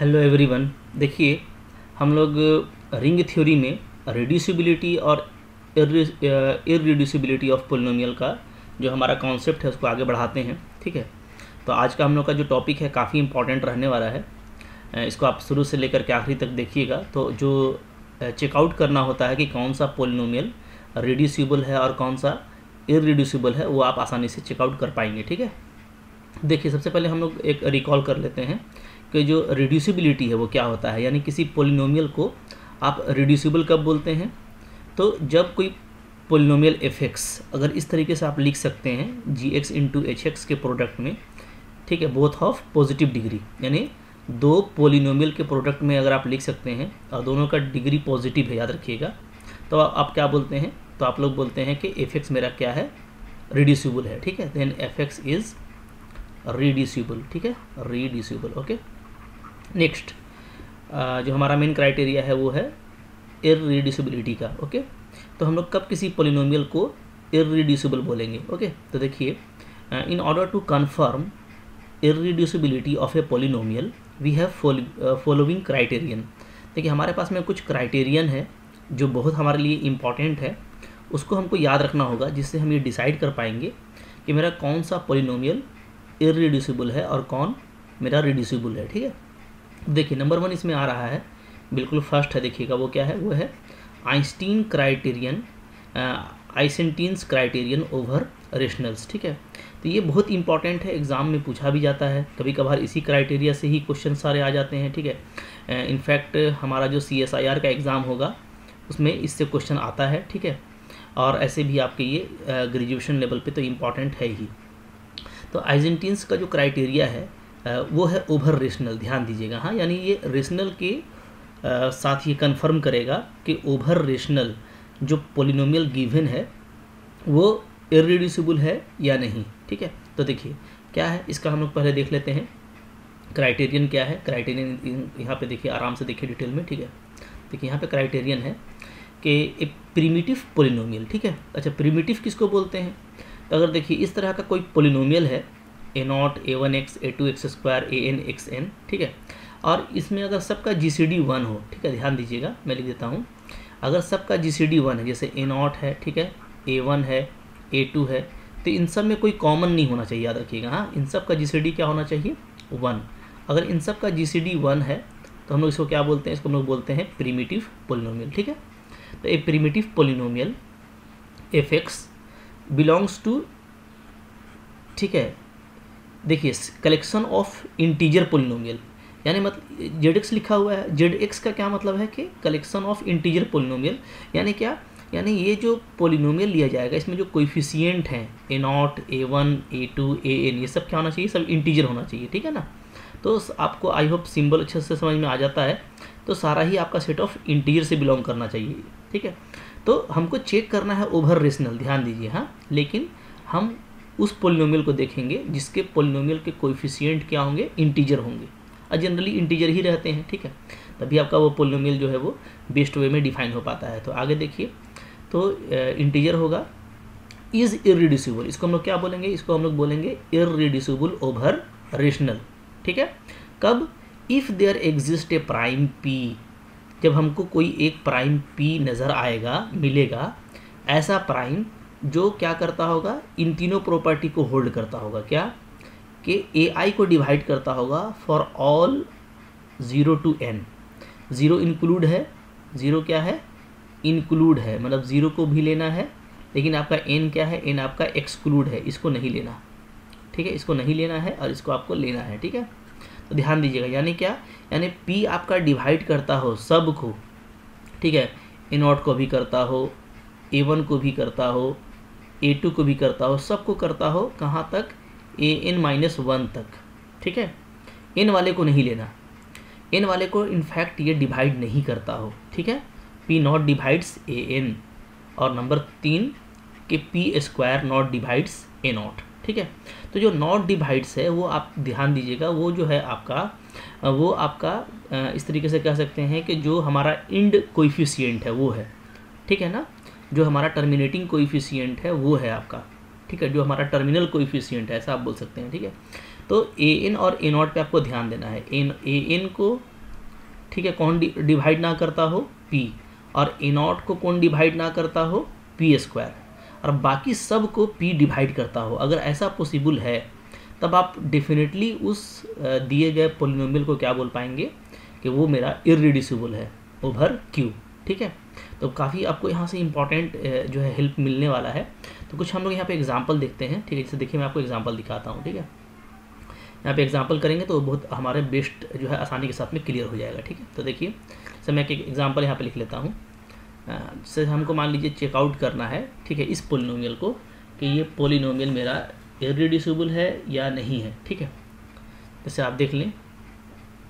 Hello everyone, देखिए, हम लोग रिंग थ्योरी में रिड्यूसिबिलिटी और इरिड्यूसिबिलिटी ऑफ़ पोलिनोमियल का जो हमारा कॉन्सेप्ट है, उसको आगे बढ़ाते हैं, ठीक है? तो आज का हम लोग का जो टॉपिक है, काफ़ी इंपॉर्टेंट रहने वाला है। इसको आप शुरू से लेकर के आखिरी तक देखिएगा। तो जो चेकआउट करना होता है कि कौन सा पोलिनोमियल रिड्यूसिबल है और कौन सा इरिड्यूसिबल है, वो आप आसानी से चेकआउट कर पाएँगे, ठीक है? देखिए, सबसे पहले हम लोग एक रिकॉल कर लेते हैं। कि जो रिड्यूसिबिलिटी है वो क्या होता है? यानी किसी पोलिनोमियल को आप रिड्यूसिबल कब बोलते हैं? तो जब कोई पोलिनोमियल एफ़ अगर इस तरीके से आप लिख सकते हैं g x into h x के प्रोडक्ट में, ठीक है बोथ ऑफ़ पॉजिटिव डिग्री यानी दो पोलिनोमियल के प्रोडक्ट में अगर आप लिख सकते हैं, और दोनों का डिग्री पॉजिटिव है, याद रखिएगा तो आप क्या बोलते हैं? तो आप लोग बोलते हैं कि एफ़ एक्स मेरा क्या है? रिड्यूसिबल है, ठीक है? Then f x is reducible ठीक है? रिड्यूसिबल ओके नेक्स्ट जो हमारा मेन क्राइटेरिया है वो है इरिड्यूसिबिलिटी का ओके तो हम लोग कब किसी पोलिनोमियल को इरिड्यूसिबल बोलेंगे ओके तो देखिए in order to confirm irreducibility of a polynomial we have following criterion देखिए, हमारे पास में कुछ क्राइटेरियन है जो बहुत हमारे लिए इंपॉर्टेंट है। उसको हमको याद रखना होगा, जिससे हम ये डिसाइड कर पाएँगे कि मेरा कौन सा पोलिनोमियल इरिड्यूसिबल है और कौन मेरा रिड्यूसिबल है, ठीक है? देखिए नंबर वन इसमें आ रहा है, बिल्कुल फ़र्स्ट है, देखिएगा वो क्या है, वो है Einstein criterion Eisenstein's criterion over rationals ठीक है? तो ये बहुत इंपॉर्टेंट है एग्ज़ाम में पूछा भी जाता है कभी कभार इसी क्राइटेरिया से ही क्वेश्चन सारे आ जाते हैं, ठीक है? इनफैक्ट हमारा जो सी एस आई आर का एग्ज़ाम होगा, उसमें इससे क्वेश्चन आता है, ठीक है? और ऐसे भी आपके ये ग्रेजुएशन लेवल पे तो इंपॉर्टेंट है ही। तो आइजेंटीन्स का जो क्राइटेरिया है वो है ओवर रेशनल ध्यान दीजिएगा हाँ यानी ये रेशनल के आ, साथ ये कंफर्म करेगा कि ओवर रेशनल जो पोलिनोमियल गिवन है वो इरिड्यूसिबल है या नहीं ठीक है? तो देखिए क्या है? इसका हम लोग पहले देख लेते हैं। क्राइटेरियन क्या है? क्राइटेरियन यहाँ पे देखिए आराम से देखिए डिटेल में ठीक है? देखिए यहाँ पे क्राइटेरियन है कि एक प्रीमिटिव पोलिनोमियल ठीक है? अच्छा प्रीमिटिव किसको बोलते हैं? तो अगर देखिए इस तरह का कोई पोलिनोमियल है a nought a one x a two x square a n x n ठीक है? और इसमें अगर सबका जी सी डी वन हो, ठीक है? ध्यान दीजिएगा, मैं लिख देता हूँ। अगर सबका जी सी डी वन है, जैसे ए नॉट है, ठीक है? ए वन है ए टू है तो इन सब में कोई कॉमन नहीं होना चाहिए, याद रखिएगा हाँ? इन सब का जी सी डी क्या होना चाहिए? वन अगर इन सब का जी सी डी वन है तो हम लोग इसको क्या बोलते हैं? इसको हम लोग बोलते हैं प्रीमिटिव पोलिनोमियल ठीक है? तो a primitive polynomial f x belongs to ठीक है? देखिए कलेक्शन ऑफ़ इंटीजर पोलिनोमियल यानी मतलब जेड एक्स लिखा हुआ है। जेड एक्स का क्या मतलब है कि कलेक्शन ऑफ़ इंटीजर पोलिनोमियल यानी क्या? यानी ये जो पोलिनोमियल लिया जाएगा, इसमें जो कोइफिशियंट हैं a nought a one a two a n ये सब क्या होना चाहिए? सब इंटीजर होना चाहिए, ठीक है ना? तो आपको आई होप सिंबल अच्छे से समझ में आ जाता है। तो सारा ही आपका सेट ऑफ़ इंटीजर से बिलोंग करना चाहिए, ठीक है? तो हमको चेक करना है ओवर रेशनल ध्यान दीजिए हाँ? लेकिन हम उस पोलिनोमियल को देखेंगे, जिसके पोलिनोमियल के कोइफिशियंट क्या होंगे? इंटीजर होंगे। और जनरली इंटीजर ही रहते हैं, ठीक है? तभी आपका वो पोलिनोमियल जो है वो बेस्ट वे में डिफाइन हो पाता है। तो आगे देखिए तो इंटीजर होगा। इज़ इरिड्यूसिबल इसको हम लोग क्या बोलेंगे? इसको हम लोग बोलेंगे इरिड्यूसिबल ओवर रेशनल ठीक है? कब? If there exist a prime p जब हमको कोई एक प्राइम पी नज़र आएगा, मिलेगा, ऐसा प्राइम जो क्या करता होगा, इन तीनों प्रॉपर्टी को होल्ड करता होगा। क्या? कि ए आई को डिवाइड करता होगा for all zero to n zero include है। ज़ीरो क्या है? इंक्लूड है। मतलब ज़ीरो को भी लेना है, लेकिन आपका एन क्या है? एन आपका एक्सक्लूड है। इसको नहीं लेना। ठीक है? इसको नहीं लेना है और इसको आपको लेना है। ठीक है? तो ध्यान दीजिएगा। यानी क्या? यानी पी आपका डिवाइड करता हो सबको ठीक है? ए नॉट को भी करता हो ए वन को भी करता हो ए टू को भी करता हो, सबको करता हो, कहाँ तक? ए एन माइनस वन तक। ठीक है? एन वाले को नहीं लेना। एन वाले को इनफैक्ट ये डिवाइड नहीं करता हो। ठीक है? P not divides a n और नंबर तीन, के p square not divides a nought ठीक है? तो जो नॉट डिवाइड्स है, वो आप ध्यान दीजिएगा, वो जो है आपका, वो आपका इस तरीके से कह सकते हैं कि जो हमारा इंड कोइफिशियंट है, वो है। ठीक है ना? जो हमारा टर्मिनेटिंग कोइफिशियंट है, वो है आपका। ठीक है? जो हमारा टर्मिनल कोइफिशियंट है, ऐसा आप बोल सकते हैं, ठीक है? तो ए एन और ए नॉट पे आपको ध्यान देना है। एन ए एन को, ठीक है, कौन डिवाइड ना करता हो? पी और ए नॉट को कौन डिवाइड ना करता हो? पी स्क्वायर और बाकी सबको पी डिवाइड करता हो। अगर ऐसा पॉसिबल है, तब आप डेफिनेटली उस दिए गए पोलिनोमियल को क्या बोल पाएँगे? कि वो मेरा इरिड्यूसिबल है। ओवर क्यू ठीक है? तो काफ़ी आपको यहाँ से इंपॉर्टेंट जो है हेल्प मिलने वाला है। तो कुछ हम लोग यहाँ पे एग्जांपल देखते हैं, ठीक है? जैसे देखिए, मैं आपको एग्जांपल दिखाता हूँ, ठीक है? यहाँ पे एग्जांपल करेंगे तो बहुत हमारे बेस्ट जो है आसानी के साथ में क्लियर हो जाएगा, ठीक है? तो देखिए सर मैं एक एग्ज़ाम्पल यहाँ पर लिख लेता हूँ। जैसे हमको मान लीजिए चेकआउट करना है, ठीक है, इस पोलिनोमियल को कि ये पोलिनोमियल मेरा इरिड्यूसिबल है या नहीं है, ठीक है? जैसे आप देख लें,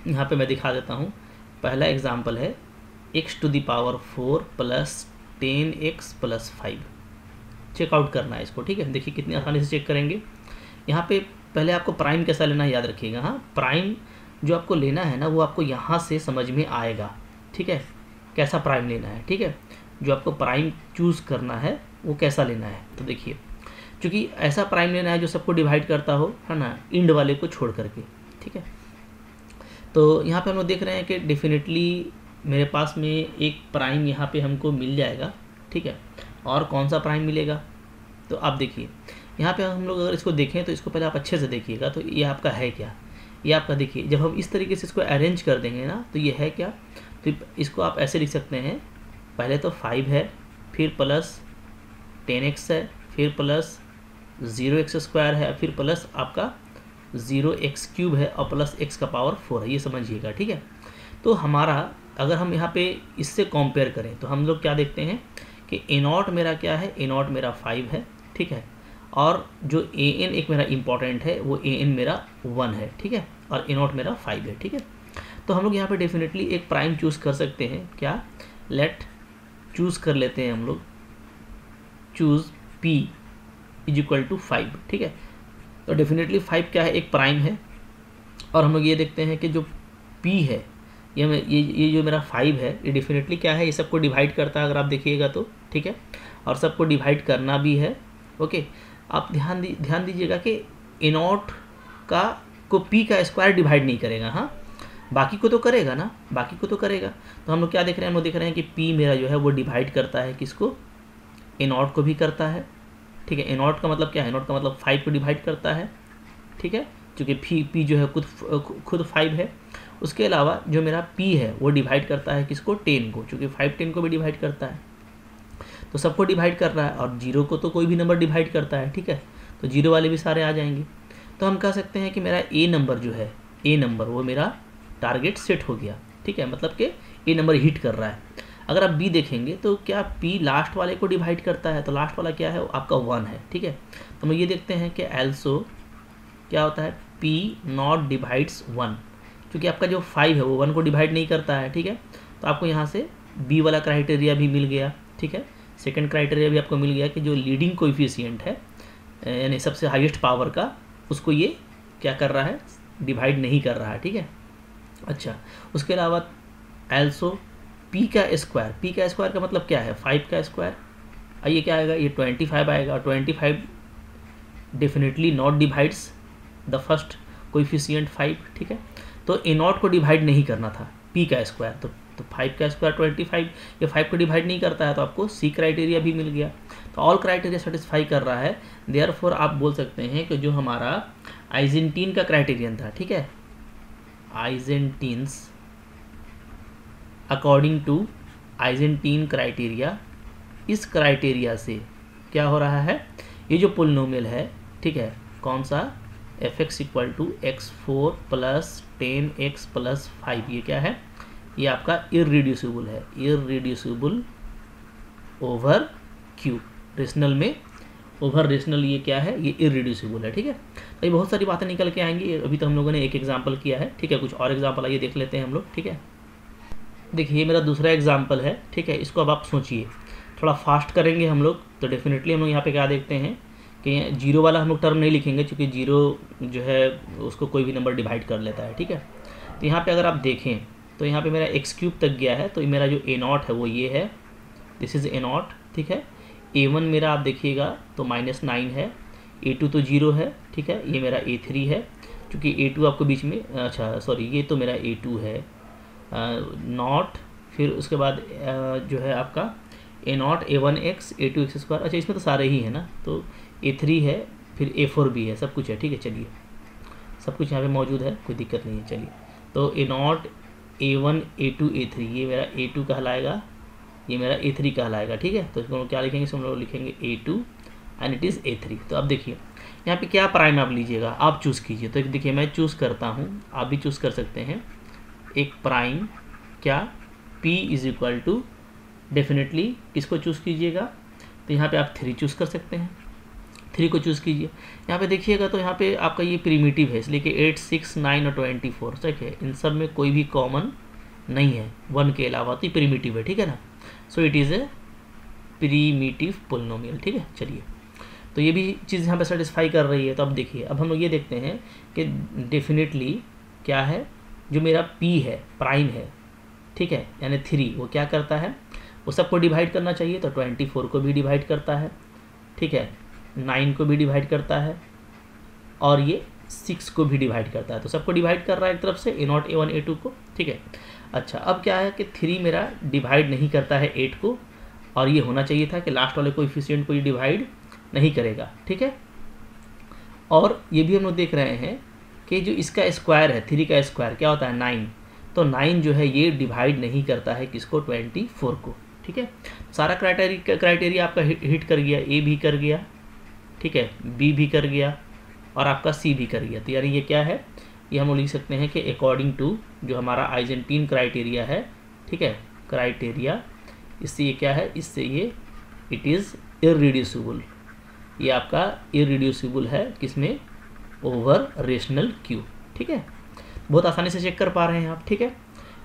यहाँ पे मैं दिखा देता हूँ, पहला एग्ज़ाम्पल है x to the power four plus ten x plus five. Check out करना है इसको, ठीक है? देखिए कितनी आसानी से चेक करेंगे। यहाँ पे पहले आपको प्राइम कैसा लेना है याद रखिएगा हाँ? प्राइम जो आपको लेना है ना, वो आपको यहाँ से समझ में आएगा, ठीक है? कैसा प्राइम लेना है, ठीक है? जो आपको प्राइम चूज़ करना है, वो कैसा लेना है? तो देखिए क्योंकि ऐसा प्राइम लेना है जो सबको डिवाइड करता हो, है ना? इंड वाले को छोड़ करके, ठीक है? तो यहाँ पे हम लोग देख रहे हैं कि डेफिनेटली मेरे पास में एक प्राइम यहाँ पे हमको मिल जाएगा, ठीक है? और कौन सा प्राइम मिलेगा? तो आप देखिए, यहाँ पे हम लोग अगर इसको देखें तो इसको पहले आप अच्छे से देखिएगा तो ये आपका है क्या? ये आपका देखिए, जब हम इस तरीके से इसको अरेंज कर देंगे ना तो ये है क्या? तो इसको आप ऐसे लिख सकते हैं, पहले तो फाइव है, फिर प्लस टेन एक्स है, फिर प्लस ज़ीरो एक्स स्क्वायर है, फिर प्लस आपका ज़ीरो एक्स क्यूब है और प्लस एक्स का पावर फोर है, ये समझिएगा, ठीक है? तो हमारा अगर हम यहाँ पे इससे कंपेयर करें तो हम लोग क्या देखते हैं कि ए नॉट मेरा क्या है? ए नॉट मेरा फाइव है, ठीक है? और जो ए एन एक मेरा इंपॉर्टेंट है, वो ए एन मेरा वन है, ठीक है? और ए नॉट मेरा फाइव है, ठीक है? तो हम लोग यहाँ पे डेफिनेटली एक प्राइम चूज़ कर सकते हैं। क्या? लेट चूज़ कर लेते हैं हम लोग। Choose p is equal to five ठीक है? तो डेफिनेटली फाइव क्या है? एक प्राइम है। और हम लोग ये देखते हैं कि जो पी है ये ये ये जो मेरा फाइव है, ये डेफिनेटली क्या है? ये सबको डिवाइड करता है, अगर आप देखिएगा तो ठीक है? और सबको डिवाइड करना भी है ओके आप ध्यान दी ध्यान दीजिएगा कि इनॉट का को पी का स्क्वायर डिवाइड नहीं करेगा हाँ? बाकी को तो करेगा ना? बाकी को तो करेगा। तो हम लोग क्या देख रहे हैं? हम लोग देख रहे हैं कि पी मेरा जो है वो डिवाइड करता है किसको? इनॉट को भी करता है, ठीक है? इनॉट का मतलब क्या है? इनॉट का मतलब फाइव को डिवाइड करता है, ठीक है? क्योंकि फ़ी पी जो है खुद खुद फाइव है। उसके अलावा जो मेरा पी है, वो डिवाइड करता है किसको? टेन को, क्योंकि फाइव टेन को भी डिवाइड करता है। तो सबको डिवाइड कर रहा है और ज़ीरो को तो कोई भी नंबर डिवाइड करता है, ठीक है? तो ज़ीरो वाले भी सारे आ जाएँगे। तो हम कह सकते हैं कि मेरा ए नंबर जो है ए नंबर वो मेरा टारगेट सेट हो गया, ठीक है? मतलब कि ए नंबर हिट कर रहा है। अगर आप बी देखेंगे तो क्या पी लास्ट वाले को डिवाइड करता है? तो लास्ट वाला क्या है? आपका वन है, ठीक है? तो हम ये देखते हैं कि एल्सो क्या होता है? पी नॉट डिवाइड्स वन क्योंकि आपका जो फाइव है, वो वन को डिवाइड नहीं करता है, ठीक है? तो आपको यहाँ से बी वाला क्राइटेरिया भी मिल गया, ठीक है? सेकेंड क्राइटेरिया भी आपको मिल गया कि जो लीडिंग कोइफिशियंट है, यानी सबसे हाईएस्ट पावर का, उसको ये क्या कर रहा है? डिवाइड नहीं कर रहा है, ठीक है? अच्छा उसके अलावा एल्सो पी का स्क्वायर पी का स्क्वायर का मतलब क्या है? फाइव का स्क्वायर आइए क्या आएगा? ये ट्वेंटी फाइव आएगा twenty five definitely not divides the first coefficient five, ठीक है? तो ए नॉट को डिवाइड नहीं करना था, पी का स्क्वायर। तो तो फाइव का स्क्वायर ट्वेंटी फाइव, ये फाइव को डिवाइड नहीं करता है तो आपको सी क्राइटेरिया भी मिल गया। तो ऑल क्राइटेरिया सेटिस्फाई कर रहा है देयर आप बोल सकते हैं कि जो हमारा आइजेंटीन का क्राइटेरियन था, ठीक है? Eisenstein's according to Eisenstein criteria, इस क्राइटेरिया से क्या हो रहा है? ये जो पोलिनोमियल है, ठीक है, कौन सा? F x equal to x four plus ten x plus five ये क्या है? ये आपका इरिड्यूसिबल है। इरिड्यूसिबल ओवर क्यू रेशनल में ओवर रेशनल ये क्या है? ये इरिड्यूसिबल है, ठीक है? तो ये बहुत सारी बातें निकल के आएँगी। अभी तो हम लोगों ने एक एग्ज़ाम्पल किया है, ठीक है? कुछ और एग्ज़ाम्पल आइए देख लेते हैं हम लोग, ठीक है? देखिए, ये मेरा दूसरा एग्ज़ाम्पल है, ठीक है? इसको अब आप सोचिए। थोड़ा फास्ट करेंगे हम लोग तो डेफिनेटली हम लोग यहाँ पे क्या देखते हैं? कि ज़ीरो वाला हम लोग टर्म नहीं लिखेंगे क्योंकि ज़ीरो जो है उसको कोई भी नंबर डिवाइड कर लेता है ठीक है? तो यहाँ पे अगर आप देखें तो यहाँ पे मेरा एक्स क्यूब तक गया है तो मेरा जो ए नॉट है वो ये है। दिस इज़ ए नॉट ठीक है? ए वन मेरा आप देखिएगा तो माइनस नाइन है। ए टू तो ज़ीरो है ठीक है? ये मेरा ए थ्री है क्योंकि ए टू आपको बीच में अच्छा सॉरी ये तो मेरा ए टू है। नॉट फिर उसके बाद आ, जो है आपका a nought a one x a two x square अच्छा इसमें तो सारे ही है ना? तो ए थ्री है, फिर ए फोर भी है, सब कुछ है, ठीक है, चलिए। सब कुछ यहाँ पे मौजूद है, कोई दिक्कत नहीं है, चलिए। तो a nought a one a two a three ये मेरा ए टू कहलाएगा, ये मेरा ए थ्री कहलाएगा, ठीक है? तो इसको हम क्या लिखेंगे? हम लोग लिखेंगे a two and it is a three तो अब देखिए, यहाँ पे क्या प्राइम आप लीजिएगा, आप चूज़ कीजिए। तो देखिए, मैं चूज़ करता हूँ, आप भी चूज़ कर सकते हैं। एक प्राइम क्या? P is equal to definitely किसको चूज़ कीजिएगा। तो यहाँ पे आप थ्री चूज़ कर सकते हैं। थ्री को चूज़ कीजिए। यहाँ पे देखिएगा तो यहाँ पे आपका ये प्रीमिटिव है, इसलिए कि एट सिक्स नाइन और ट्वेंटी फोर ठीक है? इन सब में कोई भी कॉमन नहीं है। वन के अलावा तो ये प्रीमिटिव है, ठीक है ना? So it is a primitive polynomial ठीक है? चलिए। तो ये भी चीज़ यहाँ पे सेटिस्फाई कर रही है तो अब देखिए, अब हम लोग ये देखते हैं कि डेफिनेटली क्या है? जो मेरा पी है प्राइम है, ठीक है? यानी थ्री वो क्या करता है? वो सबको डिवाइड करना चाहिए तो ट्वेंटी फोर को भी डिवाइड करता है, ठीक है? नाइन को भी डिवाइड करता है और ये सिक्स को भी डिवाइड करता है। तो सबको डिवाइड कर रहा है एक तरफ़ से a nought a one a two को, ठीक है? अच्छा अब क्या है कि थ्री मेरा डिवाइड नहीं करता है एट को, और ये होना चाहिए था कि लास्ट वाले को इफिशियंट को ये डिवाइड नहीं करेगा, ठीक है? और ये भी हम लोग देख रहे हैं कि जो इसका स्क्वायर है थ्री का स्क्वायर क्या होता है? नाइन तो नाइन जो है, ये डिवाइड नहीं करता है किसको? ट्वेंटी फोर को, ठीक है? सारा क्राइटेरिया क्राइटेरिया आपका हिट कर गया ए भी कर गया ठीक है बी भी कर गया और आपका सी भी कर गया। तो यानी ये क्या है? ये हम लिख सकते हैं कि अकॉर्डिंग टू जो हमारा आइजेंटीन क्राइटेरिया है, ठीक है क्राइटेरिया इससे ये क्या है? इससे ये इट इज़ इरिड्यूसिबल ये आपका इरिड्यूसिबल है किसमें? ओवर रेशनल क्यू ठीक है? बहुत आसानी से चेक कर पा रहे हैं आप, ठीक है?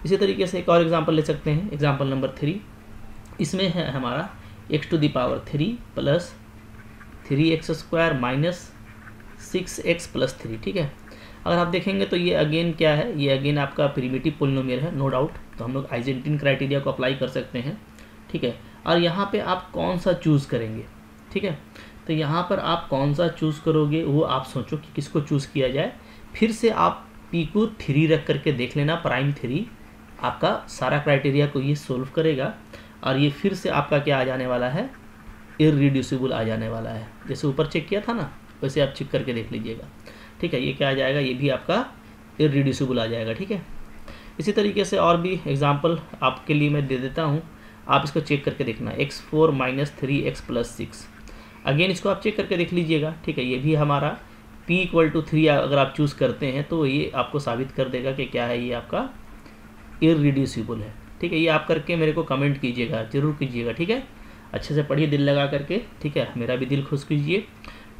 इसी तरीके से एक और एग्जांपल ले सकते हैं। एग्जांपल नंबर थ्री इसमें है हमारा x to the power three plus three x square minus six x plus three, ठीक है? अगर आप देखेंगे तो ये अगेन क्या है? ये अगेन आपका प्रीमेटिव पोलिनोमियल है, नो डाउट। तो हम लोग आइजेंटिन क्राइटेरिया को अप्लाई कर सकते हैं, ठीक है? और यहाँ पे आप कौन सा चूज़ करेंगे, ठीक है? तो यहाँ पर आप कौन सा चूज़ करोगे, वो आप सोचो कि किसको चूज़ किया जाए। फिर से आप पी को थ्री रख करके देख लेना, प्राइम थ्री। आपका सारा क्राइटेरिया को ये सोल्व करेगा, और ये फिर से आपका क्या आ जाने वाला है? इरिड्यूसिबल आ जाने वाला है। जैसे ऊपर चेक किया था ना, वैसे आप चेक करके देख लीजिएगा। ठीक है, ये क्या आ जाएगा? ये भी आपका इरिड्यूसिबल आ जाएगा, ठीक है? इसी तरीके से और भी एग्ज़ाम्पल आपके लिए मैं दे देता हूँ। आप इसको चेक करके देखना। X four minus three x plus six again इसको आप चेक करके देख लीजिएगा। ठीक है, ये भी हमारा p इक्वल टू थ्री अगर आप चूज़ करते हैं तो ये आपको साबित कर देगा कि क्या है, ये आपका इरिड्यूसिबल है। ठीक है, ये आप करके मेरे को कमेंट कीजिएगा, ज़रूर कीजिएगा, ठीक है? अच्छे से पढ़िए दिल लगा करके, ठीक है? मेरा भी दिल खुश कीजिए।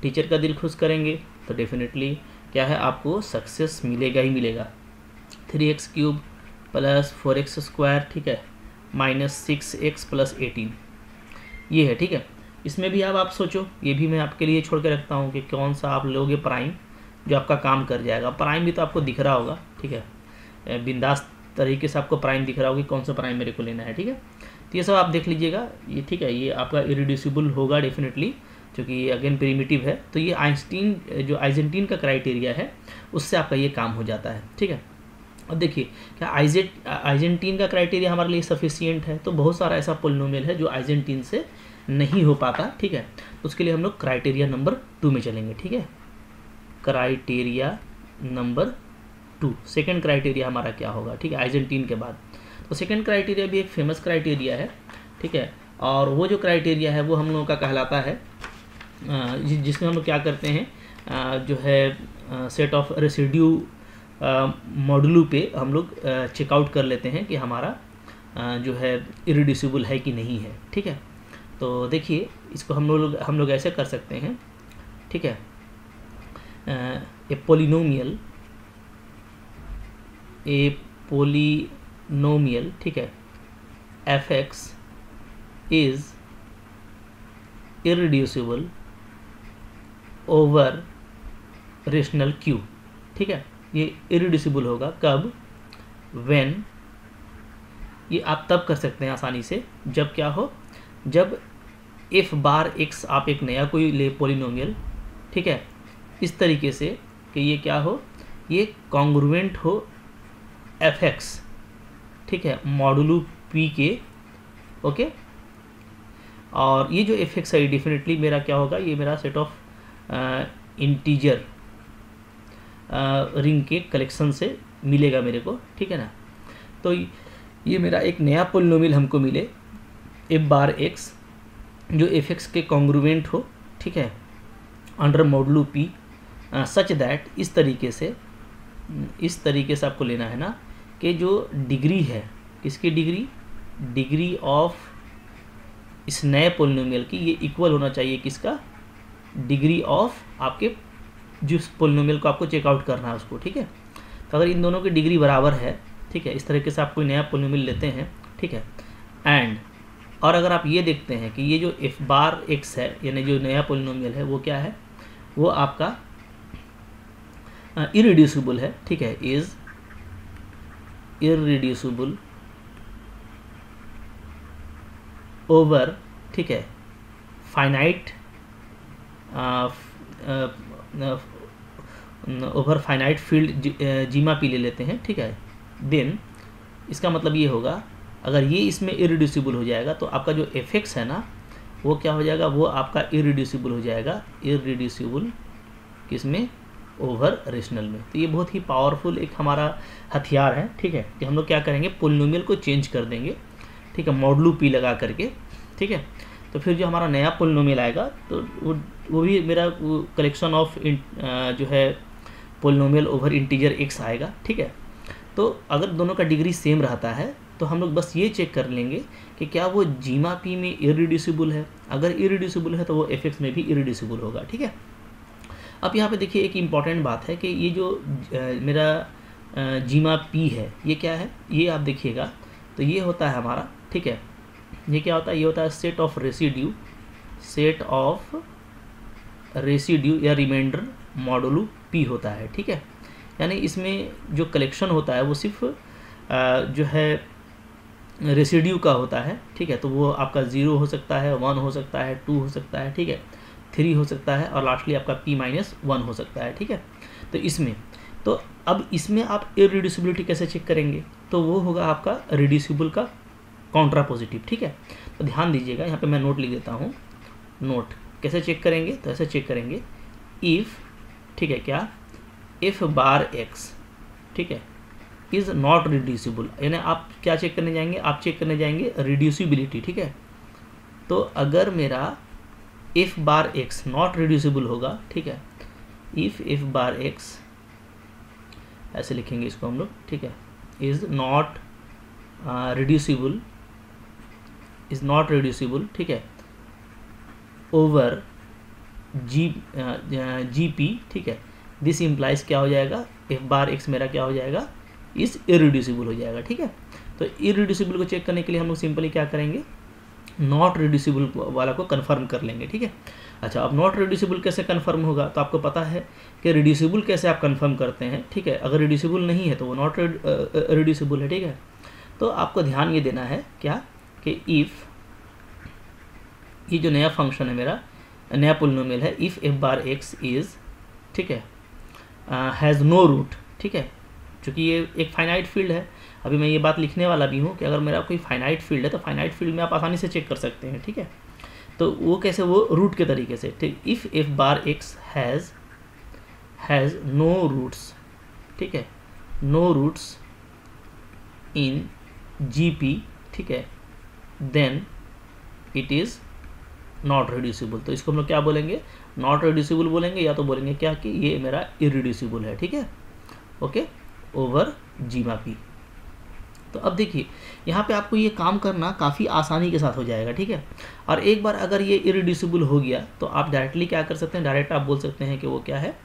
टीचर का दिल खुश करेंगे तो डेफिनेटली क्या है आपको सक्सेस मिलेगा ही मिलेगा। Three x cube plus four x square ठीक है? Minus six x plus eighteen ये है, ठीक है? इसमें भी अब आप सोचो, ये भी मैं आपके लिए छोड़ के रखता हूँ कि कौन सा आप लोगे प्राइम जो आपका काम कर जाएगा। प्राइम भी तो आपको दिख रहा होगा, ठीक है? बिंदास तरीके से आपको प्राइम दिख रहा होगा कौन सा प्राइम मेरे को लेना है, ठीक है? तो ये सब आप देख लीजिएगा। ये ठीक है, ये आपका इरिड्यूसिबल होगा डेफिनेटली क्योंकि ये अगेन प्रीमिटिव है। तो ये आइंस्टीन, जो आइजेंटीन का क्राइटेरिया है, उससे आपका ये काम हो जाता है। ठीक है? अब देखिए, क्या आइजेट, आइजेंटीन का क्राइटेरिया हमारे लिए सफिशियंट है? तो बहुत सारा ऐसा पोलिनोमियल है जो आइजेंटीन से नहीं हो पाता। ठीक है? उसके लिए हम लोग क्राइटेरिया नंबर टू में चलेंगे। ठीक है? Criteria number two second criteria हमारा क्या होगा? ठीक है? आइजेंटीन के बाद। तो सेकेंड क्राइटेरिया भी एक फ़ेमस क्राइटेरिया है, ठीक है? और वो जो क्राइटेरिया है, वो हम लोगों का कहलाता है। जिसमें हम लोग क्या करते हैं जो है सेट ऑफ़ रेसिड्यू मॉडलू पे हम लोग चेकआउट कर लेते हैं कि हमारा जो है इरिड्यूसिबल है कि नहीं है, ठीक है? तो देखिए, इसको हम लोग हम लोग ऐसे कर सकते हैं, ठीक है? ए पोलिनोमियल ए पोलिनोमियल ठीक है? F x is irreducible over rational Q ठीक है? ये इरिड्यूसिबल होगा कब? व्हेन ये आप तब कर सकते हैं आसानी से, जब क्या हो? जब एफ़ बार एक्स आप एक नया कोई ले पोलिनोमियल ठीक है? इस तरीके से कि ये क्या हो? ये कॉन्ग्रुएंट हो एफ़ एक्स ठीक है मॉडुलू पी के ओके और ये जो एफ़ एक्स है डेफिनेटली मेरा क्या होगा? ये मेरा सेट ऑफ़ इंटीजर रिंग के कलेक्शन से मिलेगा मेरे को, ठीक है ना? तो ये मेरा एक नया पोलिनोमियल हमको मिले एफ़ बार एक्स जो एफ़ एक्स के कॉन्ग्रुवेंट हो, ठीक है? Under modulo p such that इस तरीके से, इस तरीके से आपको लेना है ना? कि जो डिग्री है, किसकी डिग्री? डिग्री ऑफ़ इस नए पोलिनोमियल की, ये इक्वल होना चाहिए किसका? डिग्री ऑफ़ आपके, जिस पोलिनोमियल को आपको चेकआउट करना है उसको, ठीक है? तो अगर इन दोनों की डिग्री बराबर है, ठीक है, इस तरीके से आप कोई नया पोलिनोमियल लेते हैं, ठीक है? एंड और अगर आप ये देखते हैं कि ये जो एफ़ बार एक्स है, यानी जो नया पोलिनोमियल है, वो क्या है? वो आपका इरिड्यूसिबल है, ठीक है इज़ इरिड्यूसिबल ओवर ठीक है फाइनाइट ओवर फाइनाइट फ़ील्ड जीमा पी ले लेते हैं, ठीक है देन इसका मतलब ये होगा, अगर ये इसमें इरिड्यूसिबल हो जाएगा तो आपका जो एफेक्ट्स है ना, वो क्या हो जाएगा, वो आपका इरिड्यूसिबल हो जाएगा इरिड्यूसिबल किसमें? ओवर रेशनल में। तो ये बहुत ही पावरफुल एक हमारा हथियार है, ठीक है? कि हम लोग क्या करेंगे? पोलिनोमियल को चेंज कर देंगे, ठीक है? मॉडलू पी लगा करके, ठीक है? तो फिर जो हमारा नया पोलिनोमियल आएगा तो वो वो भी मेरा कलेक्शन ऑफ़ जो है पोलिनोमियल ओवर इंटीजर एक्स आएगा, ठीक है? तो अगर दोनों का डिग्री सेम रहता है तो हम लोग बस ये चेक कर लेंगे कि क्या वो जीमा पी में इरिड्यूसिबल है। अगर इरिड्यूसिबल है तो वो एफ़ में भी इरिड्यूसिबल होगा, ठीक है? अब यहाँ पे देखिए एक इंपॉर्टेंट बात है कि ये जो मेरा जीमा पी है, ये क्या है? ये आप देखिएगा तो ये होता है हमारा, ठीक है? ये क्या होता है? ये होता है set of residue set of residue या रिमाइंडर मॉडलू पी होता है, ठीक है? यानी इसमें जो कलेक्शन होता है, वो सिर्फ़ जो है रेसिड्यू का होता है, ठीक है? तो वो आपका ज़ीरो हो सकता है वन हो सकता है टू हो सकता है, ठीक है? थ्री हो सकता है और लास्टली आपका पी माइनस वन हो सकता है, ठीक है? तो इसमें तो अब इसमें आप इरिड्यूसिबिलिटी कैसे चेक करेंगे? तो वो होगा आपका रिड्यूसिबल का कॉन्ट्रा पॉजिटिव ठीक है? तो ध्यान दीजिएगा, यहाँ पे मैं नोट लिख देता हूँ। नोट, कैसे चेक करेंगे? तो ऐसे चेक करेंगे। इफ़, ठीक है क्या? इफ़ बार एक्स, ठीक है, इज़ नॉट रिड्यूसिबल, यानी आप क्या चेक करने जाएँगे? आप चेक करने जाएँगे रिड्यूसिबिलिटी, ठीक है? तो अगर मेरा if bar x not reducible होगा, ठीक है? इफ़ इफ़ बार एक्स ऐसे लिखेंगे इसको हम लोग, ठीक है? Is not reducible is not reducible ठीक है? ओवर जी जी पी ठीक है? दिस इम्प्लाइज क्या हो जाएगा? एफ़ बार एक्स मेरा क्या हो जाएगा? इस इरिड्यूसिबल हो जाएगा, ठीक है? तो इरिड्यूसिबल को चेक करने के लिए हम लोग सिंपली क्या करेंगे? नॉट रिड्यूसिबल वाला को कन्फर्म कर लेंगे, ठीक है? अच्छा अब नॉट रिड्यूसिबल कैसे कन्फर्म होगा? तो आपको पता है कि रिड्यूसिबल कैसे आप कन्फर्म करते हैं, ठीक है? अगर रिड्यूसिबल नहीं है तो वो नॉट रिड्यूसिबल है, ठीक है? तो आपको ध्यान ये देना है क्या? कि इफ़ ये जो नया फ़ंक्शन है मेरा, नया पोलिनोमियल है if f bar x is ठीक है? हैज़ नो रूट ठीक है? चूँकि ये एक फाइनाइट फ़ील्ड है अभी मैं ये बात लिखने वाला भी हूँ कि अगर मेरा कोई फाइनाइट फ़ील्ड है तो फाइनाइट फ़ील्ड में आप आसानी से चेक कर सकते हैं, ठीक है? तो वो कैसे, वो रूट के तरीके से, ठीक? If f bar x has has no roots ठीक है? No roots in g p ठीक है? Then it is not reducible तो इसको हम लोग क्या बोलेंगे? नॉट रिड्यूसिबल बोलेंगे, या तो बोलेंगे क्या कि ये मेरा इरिड्यूसिबल है, ठीक है? ओके ओवर जीमा पी तो अब देखिए, यहाँ पे आपको ये काम करना काफ़ी आसानी के साथ हो जाएगा, ठीक है? और एक बार अगर ये इरिड्यूसिबल हो गया तो आप डायरेक्टली क्या कर सकते हैं? डायरेक्ट आप बोल सकते हैं कि वो क्या है?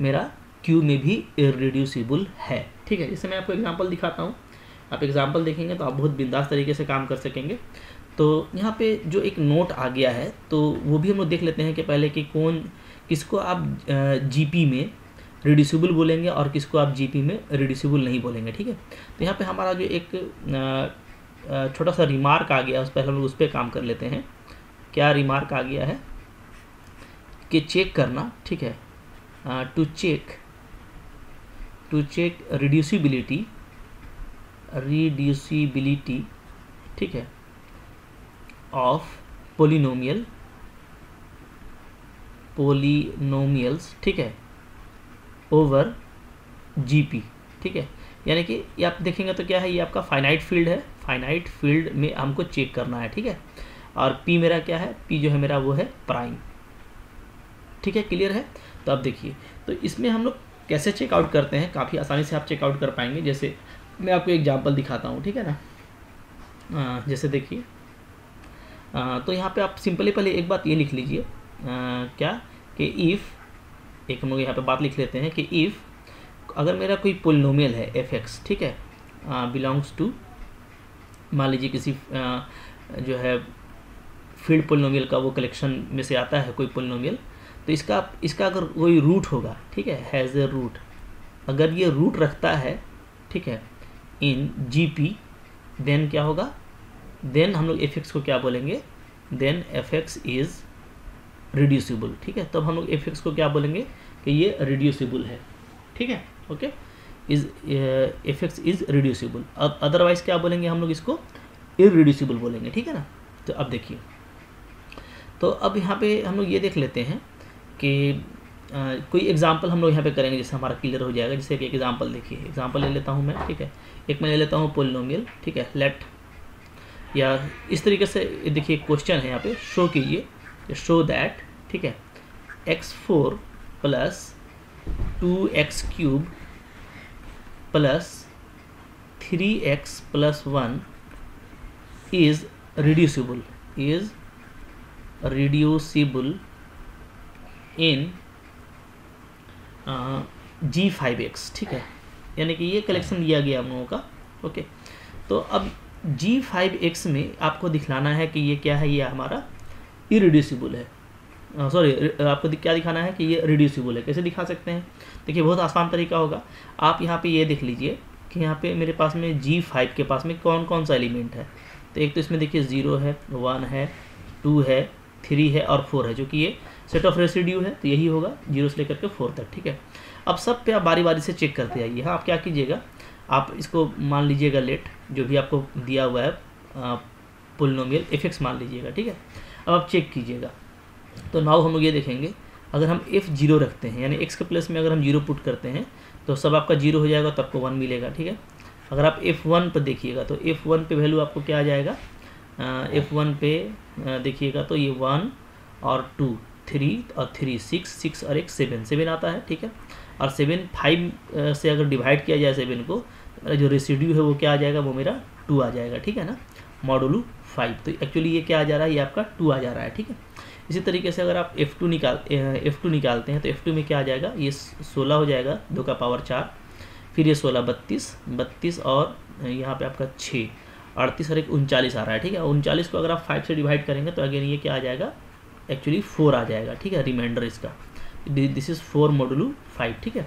मेरा क्यू में भी इरिड्यूसिबल है, ठीक है? इससे मैं आपको एग्ज़ाम्पल दिखाता हूँ। आप एग्ज़ाम्पल देखेंगे तो आप बहुत बिंदास तरीके से काम कर सकेंगे। तो यहाँ पे जो एक नोट आ गया है तो वो भी हम लोग देख लेते हैं कि पहले कि कौन, किसको आप जीपी में रिड्यूसिबल बोलेंगे और किसको आप जीपी में रिड्यूसिबल नहीं बोलेंगे, ठीक है? तो यहाँ पे हमारा जो एक छोटा सा रिमार्क आ गया, उस पहले हम लोग उस पर काम कर लेते हैं। क्या रिमार्क आ गया है? कि चेक करना, ठीक है? To check to check reducibility reducibility ठीक है? ऑफ़ पोलिनोमियल पोलिनोमियल्स ठीक है? ओवर जीपी ठीक है? यानी कि ये आप देखेंगे तो क्या है ये आपका फाइनाइट फ़ील्ड है। फाइनाइट फ़ील्ड में हमको चेक करना है ठीक है? और पी मेरा क्या है? पी जो है मेरा वो है प्राइम ठीक है? क्लियर है? तो अब देखिए तो इसमें हम लोग कैसे चेकआउट करते हैं? काफ़ी आसानी से आप चेकआउट कर पाएँगे। जैसे मैं आपको एग्जांपल दिखाता हूँ ठीक है ना? आ, जैसे देखिए तो यहाँ पे आप सिंपली पहले एक बात ये लिख लीजिए क्या? कि इफ़ एक हम लोग यहाँ पे बात लिख लेते हैं कि इफ़ अगर मेरा कोई पोलिनोमियल है एफ़ एक्स ठीक है बिलोंग्स टू मान लीजिए किसी आ, जो है फ़ील्ड पोलिनोमियल का वो कलेक्शन में से आता है कोई पोलिनोमियल तो इसका इसका अगर कोई रूट होगा ठीक है हैज़ ए रूट अगर ये रूट रखता है ठीक है इन जी पी देन क्या होगा देन हम लोग एफ़ एक्स को क्या बोलेंगे then f x is reducible ठीक है? तब हम लोग एफ़ को क्या बोलेंगे? कि ये रिड्यूसिबल है। ठीक है? Okay is f x is reducible अब अदरवाइज़ क्या बोलेंगे हम लोग इसको? इरिड्यूसिबल बोलेंगे ठीक है ना? तो अब देखिए। तो अब यहाँ पे हम लोग ये देख लेते हैं कि आ, कोई एग्जांपल हम लोग यहाँ पे करेंगे जिससे हमारा क्लियर हो जाएगा। जैसे कि एग्जांपल देखिए। एग्जांपल ले लेता हूँ मैं ठीक है? एक मैं ले लेता हूँ पोलिनोमियल ठीक है? लेट या इस तरीके से देखिए क्वेश्चन है यहाँ पे। शो कीजिए। शो दैट ठीक है? X four plus two x cube plus three x plus one is reducible is reducible in g five x ठीक है? यानी कि ये कलेक्शन दिया गया हम लोगों का ओके तो अब जी फाइव एक्स में आपको दिखलाना है कि ये क्या है? ये हमारा इरिड्यूसिबल है। सॉरी आपको क्या दिखाना है कि ये रिड्यूसिबल है। कैसे दिखा सकते हैं? देखिए, बहुत आसान तरीका होगा। आप यहाँ पे ये देख लीजिए कि यहाँ पे मेरे पास में जी फाइव के पास में कौन कौन सा एलिमेंट है। तो एक तो इसमें देखिए ज़ीरो है वन है टू है थ्री है और फोर है, जो कि ये सेट ऑफ़ रेसिड्यू है। तो यही होगा ज़ीरो से लेकर के फोर तक, ठीक है? अब सब पे आप बारी बारी से चेक करते आइए। हाँ आप क्या कीजिएगा? आप इसको मान लीजिएगा लेट जो भी आपको दिया हुआ है पोलिनोमियल एफ़ मान लीजिएगा, ठीक है? अब आप चेक कीजिएगा। तो नाव हम लोग ये देखेंगे, अगर हम एफ़ ज़ीरो रखते हैं, यानी एक्स के प्लेस में अगर हम ज़ीरो पुट करते हैं तो सब आपका ज़ीरो हो जाएगा तो आपको वन मिलेगा, ठीक है? अगर आप एफ़ वन पर देखिएगा तो एफ़ वन पे वैल्यू आपको क्या आ जाएगा? एफ़ वन पे देखिएगा तो ये वन और टू थ्री और थ्री सिक्स सिक्स और एक सेवन सेवन आता है, ठीक है? और सेवन फाइव से अगर डिवाइड किया जाए सेवन को तो जो रेसिड्यू है वो क्या आ जाएगा? वो मेरा टू आ जाएगा, ठीक है ना? मॉडुलू फाइव तो एक्चुअली ये क्या आ जा रहा है? ये आपका टू आ जा रहा है, ठीक है? इसी तरीके से अगर आप F2 निकाल F2 निकालते हैं तो F2 में क्या आ जाएगा? ये 16 हो जाएगा, दो का पावर चार, फिर ये 16 बत्तीस बत्तीस और यहाँ पे आपका छः अड़तीस और एक उनचालीस आ रहा है, ठीक है? उनचालीस को अगर आप फाइव से डिवाइड करेंगे तो अगेन ये क्या आ जाएगा? एक्चुअली फोर आ जाएगा, ठीक है? रिमाइंडर इसका। This is four modulo five ठीक है?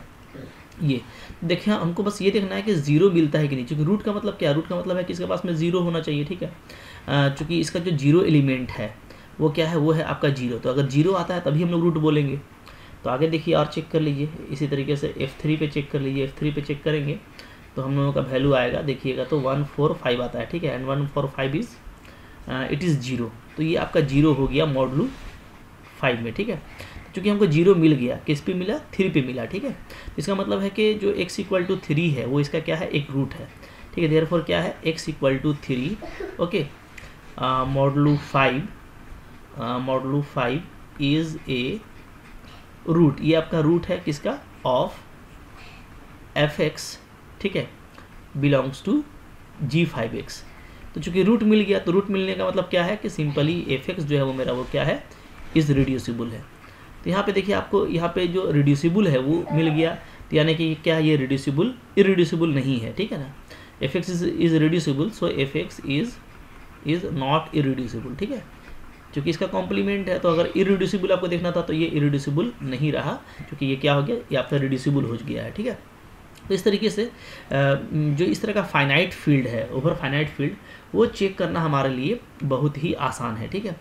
ये, देखिए, हमको बस ये देखना है कि ज़ीरो मिलता है कि नहीं? क्योंकि रूट का मतलब क्या? रूट का मतलब है कि इसके पास में ज़ीरो होना चाहिए, ठीक है? चूँकि इसका जो ज़ीरो एलिमेंट है वो क्या है? वो है आपका ज़ीरो। तो अगर ज़ीरो आता है, तभी हम लोग रूट बोलेंगे। तो आगे देखिए, और चेक कर लीजिए। इसी तरीके से एफ़ थ्री पे चेक कर लीजिए। एफ़ थ्री पे चेक करेंगे तो हम लोगों का वैल्यू आएगा। देखिएगा तो वन फोर फाइव आता है, ठीक है? And one four five is it is zero तो ये आपका ज़ीरो हो गया मॉडलू फाइव में, ठीक है? चूँकि हमको ज़ीरो मिल गया, किस पे मिला? थ्री पे मिला, ठीक है? इसका मतलब है कि जो एक्स इक्वल टू थ्री है, वो इसका क्या है? एक रूट है। ठीक है? देयर क्या है? X equal to three okay modulo five modulo five is a root ये आपका रूट है किसका? ऑफ़ एफ़ एक्स ठीक है? Belongs to g five x तो चूँकि रूट मिल गया तो रूट मिलने का मतलब क्या है कि सिंपली एफ़ एक्स जो है वो मेरा वो क्या है? इज़ रिड्यूसिबल है। तो यहाँ पे देखिए आपको, यहाँ पे जो रिड्यूसिबल है वो मिल गया। तो यानी कि क्या ये रिड्यूसिबल इरिड्यूसिबल नहीं है, ठीक है ना? F x is is reducible so f x is is not irreducible ठीक है? क्योंकि इसका कॉम्प्लीमेंट है तो अगर इरिड्यूसिबल आपको देखना था तो ये इरिड्यूसिबल नहीं रहा, क्योंकि ये क्या हो गया? ये आपका रिड्यूसिबल हो गया है, ठीक है? तो इस तरीके से जो इस तरह का फाइनाइट फ़ील्ड है ओवर फाइनाइट फ़ील्ड वो चेक करना हमारे लिए बहुत ही आसान है, ठीक है?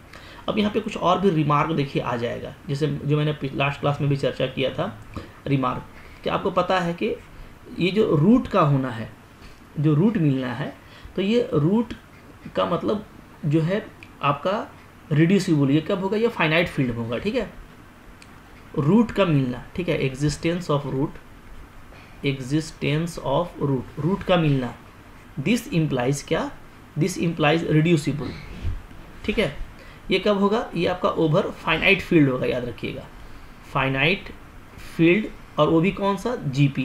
अब यहाँ पे कुछ और भी रिमार्क देखिए, आ जाएगा। जैसे जो मैंने लास्ट क्लास में भी चर्चा किया था रिमार्क कि आपको पता है कि ये जो रूट का होना है, जो रूट मिलना है तो ये रूट का मतलब जो है आपका रिड्यूसिबल ये कब होगा? ये फाइनाइट फ़ील्ड में होगा, ठीक है? रूट का मिलना, ठीक है? Existence of root existence of root root का मिलना। दिस इम्प्लाइज क्या? दिस इम्प्लाइज रिड्यूसिबल ठीक है? ये कब होगा? ये आपका ओवर फाइनाइट फ़ील्ड होगा, याद रखिएगा। फाइनाइट फ़ील्ड और वो भी कौन सा? जीपी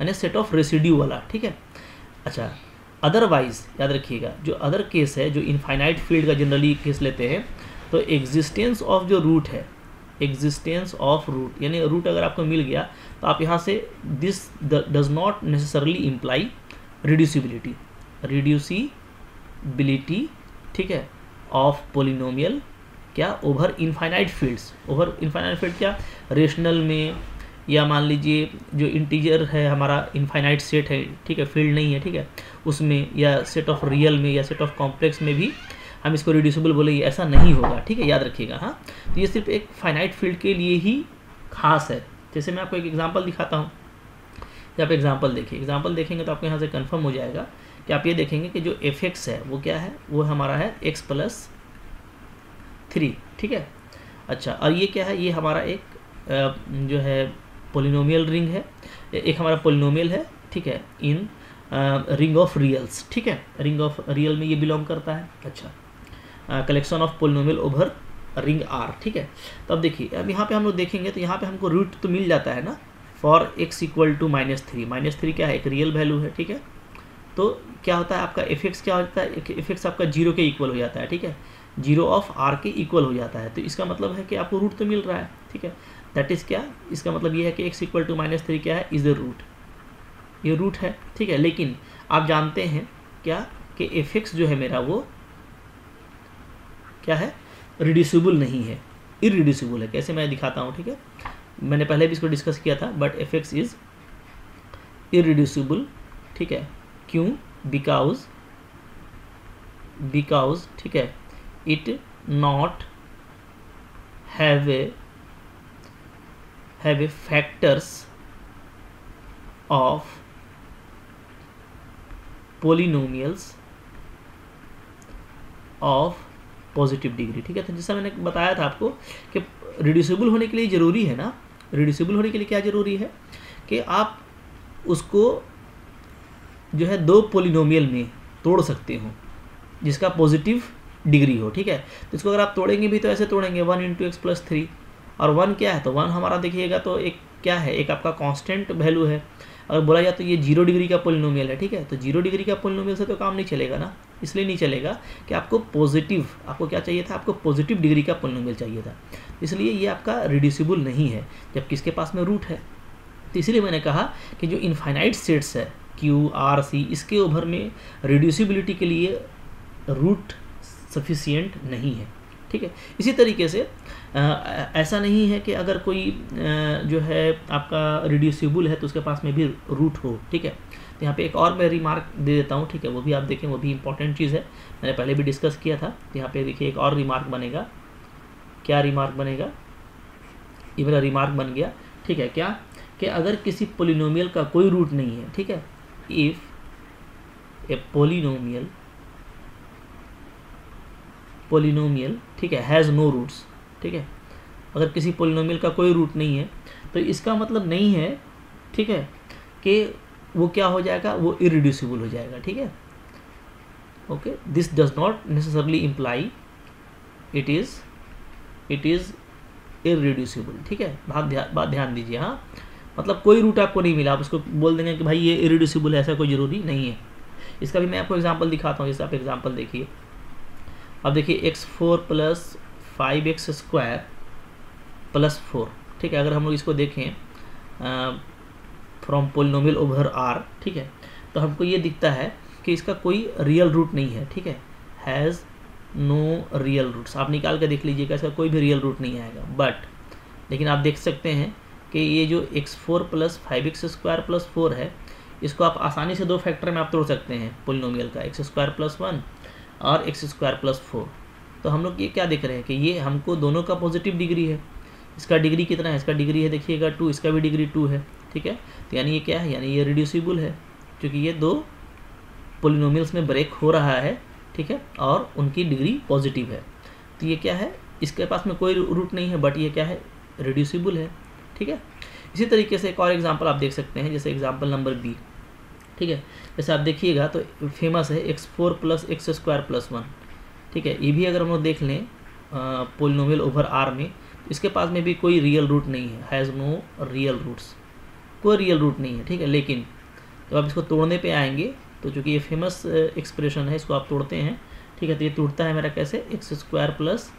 यानी सेट ऑफ़ रेसिड्यू वाला, ठीक है? अच्छा अदरवाइज़ याद रखिएगा, जो अदर केस है, जो इनफाइनाइट फ़ील्ड का जनरली केस लेते हैं तो एग्जिस्टेंस ऑफ़ जो रूट है एग्जिस्टेंस ऑफ़ रूट यानी रूट अगर आपको मिल गया तो आप यहाँ से this does not necessarily imply reducibility reducibility ठीक है ऑफ़ पोलिनोमियल क्या? Over infinite fields over infinite field क्या? रेशनल में या मान लीजिए जो इंटीजर है, हमारा इनफाइनाइट सेट है, ठीक है फ़ील्ड नहीं है, ठीक है, उसमें या सेट ऑफ़ रियल में या सेट ऑफ़ कॉम्प्लेक्स में भी हम इसको रिड्यूसिबल बोलेंगे ऐसा नहीं होगा, ठीक है, याद रखिएगा हाँ? तो ये सिर्फ़ एक फाइनाइट फ़ील्ड के लिए ही खास है। जैसे मैं आपको एक एग्ज़ाम्पल दिखाता हूँ। आप एग्ज़ाम्पल देखिए एग्ज़ाम्पल देखेंगे तो आपको यहाँ से कन्फर्म हो जाएगा कि आप ये देखेंगे कि जो एफ़ एक्स है, वो क्या है? वो हमारा है एक्स प्लस थ्री ठीक है? अच्छा और ये क्या है? ये हमारा एक जो है पोलिनोमियल रिंग है, एक हमारा पोलिनोमियल है, ठीक है इन रिंग ऑफ़ रियल्स ठीक है रिंग ऑफ़ रियल में ये बिलोंग करता है अच्छा collection of polynomial over ring R ठीक है तो अब देखिए, अब यहाँ पे हम लोग देखेंगे तो यहाँ पे हमको रूट तो मिल जाता है ना for x equal to minus three minus three क्या है, एक रियल वैल्यू है, ठीक है तो क्या होता है, आपका एफ़ क्या होता है एफ़ आपका ज़ीरो के इक्वल हो जाता है, ठीक है ज़ीरो ऑफ़ आर के इक्वल हो जाता है तो इसका मतलब है कि आपको रूट तो मिल रहा है, ठीक है दैट इज़ क्या? इसका मतलब ये है कि x equal to minus three क्या है? इज़ द रूट ये रूट है, ठीक है? लेकिन आप जानते हैं क्या कि एफ़ एक्स जो है मेरा वो क्या है? रिड्यूसिबल नहीं है. इरिड्यूसिबल है. कैसे मैं दिखाता हूँ, ठीक है? मैंने पहले भी इसको डिस्कस किया था but f x is irreducible ठीक है? क्यों? बिकॉज़ बिकॉज़ ठीक है? It not have a have a factors of polynomials of positive degree ठीक है? तो जैसा मैंने बताया था आपको कि रिड्यूसिबल होने के लिए ज़रूरी है ना? रिड्यूसेबल होने के लिए क्या ज़रूरी है? कि आप उसको जो है दो पोलिनोमियल में तोड़ सकते हो, जिसका पॉजिटिव डिग्री हो, ठीक है? तो इसको अगर आप तोड़ेंगे भी तो ऐसे तोड़ेंगे one into x plus three और वन क्या है? तो वन हमारा देखिएगा तो एक क्या है? एक आपका कांस्टेंट वैल्यू है। अगर बोला जाए तो ये ज़ीरो डिग्री का पोलिनोमियल है, ठीक है? तो ज़ीरो डिग्री का पोलिनोमियल से तो काम नहीं चलेगा ना? इसलिए नहीं चलेगा कि आपको पॉजिटिव आपको क्या चाहिए था? आपको पॉजिटिव डिग्री का पोलिनोमियल चाहिए था। इसलिए ये आपका रिड्यूसिबल नहीं है जब किसके पास में रूट है। तो इसलिए मैंने कहा कि जो इनफाइनाइट सेट्स है क्यू आर सी इसके ओभर में रिड्यूसिबिलिटी के लिए रूट सफिशियंट नहीं है, ठीक है? इसी तरीके से ऐसा नहीं है कि अगर कोई जो है आपका रिड्यूसिबल है तो उसके पास में भी रूट हो, ठीक है? तो यहाँ पे एक और मैं रिमार्क दे देता हूँ, ठीक है? वो भी आप देखें, वो भी इंपॉर्टेंट चीज़ है। मैंने पहले भी डिस्कस किया था तो यहाँ पे देखिए एक और रिमार्क बनेगा। क्या रिमार्क बनेगा? ये मेरा रिमार्क बन गया, ठीक है? क्या? कि अगर किसी पोलिनोमियल का कोई रूट नहीं है, ठीक है? इफ़ ए पोलिनोमियल पोलिनोमियल ठीक है हैज़ नो रूट्स ठीक है? अगर किसी पोलिनोमियल का कोई रूट नहीं है तो इसका मतलब नहीं है, ठीक है, कि वो क्या हो जाएगा? वो इरिड्यूसिबल हो जाएगा, ठीक है? Okay this does not necessarily imply it is it is irreducible ठीक है? बात बात ध्यान दीजिए हाँ? मतलब कोई रूट आपको नहीं मिला, आप उसको बोल देंगे कि भाई ये इरिड्यूसिबल है, ऐसा कोई ज़रूरी नहीं है। इसका भी मैं आपको एग्ज़ाम्पल दिखाता हूँ, जैसे आप एग्ज़ाम्पल देखिए। अब देखिए x four plus five x square plus four ठीक है? अगर हम लोग इसको देखें फ्रॉम पोलिनोमियल ओवर आर ठीक है? तो हमको ये दिखता है कि इसका कोई रियल रूट नहीं है, ठीक है? हैज़ नो रियल रूट्स आप निकाल कर देख लीजिएगा, इसका कोई भी रियल रूट नहीं आएगा। बट लेकिन आप देख सकते हैं कि ये जो x four plus five x square plus four है, इसको आप आसानी से दो फैक्टर में आप तोड़ सकते हैं पोलिनोमियल का एक्स स्क्वायर प्लस वन और एक्स स्क्वायर प्लस फोर तो हम लोग ये क्या देख रहे हैं कि ये हमको दोनों का पॉजिटिव डिग्री है। इसका डिग्री कितना है? इसका डिग्री है, देखिएगा टू इसका भी डिग्री टू है, ठीक है? तो यानी ये क्या है? यानी ये रिड्यूसिबल है, क्योंकि ये दो पोलिनोमियल्स में ब्रेक हो रहा है, ठीक है? और उनकी डिग्री पॉजिटिव है। तो ये क्या है? इसके पास में कोई रूट नहीं है बट ये क्या है? रिड्यूसिबल है, ठीक है? इसी तरीके से एक और एग्ज़ाम्पल आप देख सकते हैं, जैसे एग्ज़ाम्पल नंबर बी ठीक है? जैसे आप देखिएगा तो फ़ेमस है x four plus x square plus one ठीक है, ये भी अगर हम लोग देख लें पोलिनोमियल ओवर आर में तो इसके पास में भी कोई रियल रूट नहीं है हैज़ नो रियल रूट्स कोई रियल रूट नहीं है, ठीक है, लेकिन जब आप इसको तोड़ने पे आएँगे तो चूँकि ये फ़ेमस एक्सप्रेशन है, इसको आप तोड़ते हैं, ठीक है तो ये टूटता है मेरा कैसे? X square plus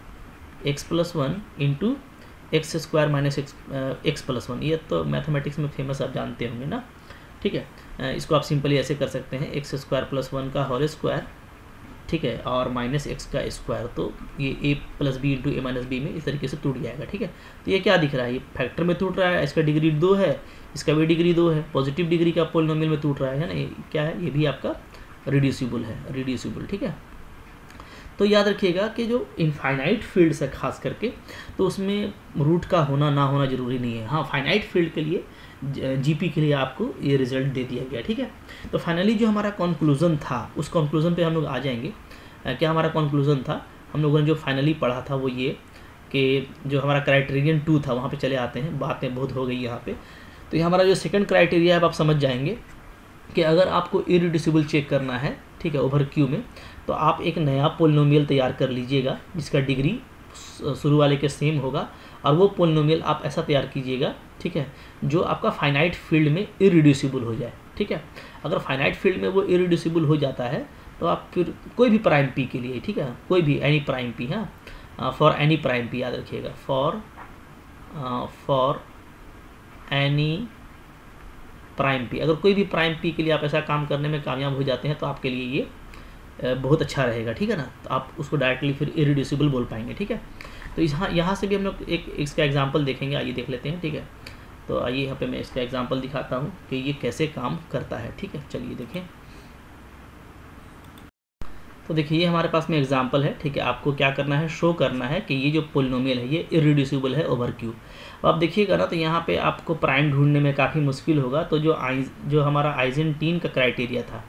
x plus one into x square minus x x plus one ये तो मैथमेटिक्स में फ़ेमस आप जानते होंगे ना, ठीक है? इसको आप सिंपली ऐसे कर सकते हैं एक्स स्क्वायर प्लस वन का होल स्क्वायर ठीक है, और माइनस एक्स का स्क्वायर तो ये a plus b into a minus b में इस तरीके से टूट जाएगा, ठीक है? तो ये क्या दिख रहा है? ये फैक्टर में टूट रहा है, इसका डिग्री दो है, इसका भी डिग्री दो है पॉजिटिव डिग्री का पोलिनोमियल में टूट रहा है ना? ये क्या है? ये भी आपका रिड्यूसिबल है रिड्यूसिबल ठीक है? तो याद रखिएगा कि जो इनफाइनाइट फील्ड्स है खास करके तो उसमें रूट का होना, ना होना ज़रूरी नहीं है। हाँ फाइनाइट फ़ील्ड के लिए जीपी के लिए आपको ये रिज़ल्ट दे दिया गया, ठीक है? तो फाइनली जो हमारा कंक्लूजन था, उस कंक्लूजन पे हम लोग आ जाएँगे। क्या हमारा कंक्लूजन था? हम लोगों ने जो फाइनली पढ़ा था वो ये कि जो हमारा क्राइटेरियन टू था, वहाँ पे चले आते हैं, बातें बहुत हो गई यहाँ पे। तो ये हमारा जो सेकंड क्राइटेरिया है, आप समझ जाएँगे कि अगर आपको इरिड्यूसिबल चेक करना है, ठीक है ओवर क्यू में तो आप एक नया पोलिनोमियल तैयार कर लीजिएगा, जिसका डिग्री शुरू वाले के सेम होगा। और वो पोलिनोमियल आप ऐसा तैयार कीजिएगा, ठीक है, जो आपका फाइनाइट फ़ील्ड में इरिड्यूसिबल हो जाए, ठीक है। अगर फाइनाइट फ़ील्ड में वो इरिड्यूसिबल हो जाता है तो आप फिर कोई भी प्राइम पी के लिए, ठीक है, कोई भी एनी प्राइम पी हाँ फॉर एनी प्राइम पी याद रखिएगा for for any prime p अगर कोई भी प्राइम पी के लिए आप ऐसा काम करने में कामयाब हो जाते हैं तो आपके लिए ये बहुत अच्छा रहेगा, ठीक है ना तो आप उसको डायरेक्टली फिर इरिड्यूसिबल बोल पाएँगे, ठीक है। तो यहाँ यहाँ से भी हम लोग एक, इसका एग्ज़ाम्पल देखेंगे, आइए देख लेते हैं, ठीक है? तो आइए यहाँ पे मैं इसका एग्ज़ाम्पल दिखाता हूँ कि ये कैसे काम करता है, ठीक है? चलिए देखें। तो देखिए, ये हमारे पास में एग्ज़ाम्पल है, ठीक है? आपको क्या करना है? शो करना है कि ये जो पोलिनोमियल है, ये इरिड्यूसिबल है ओवर क्यू अब आप देखिएगा ना तो यहाँ पे आपको प्राइम ढूँढने में काफ़ी मुश्किल होगा। तो जो आइज़ जो हमारा आइजेंटीन का क्राइटेरिया था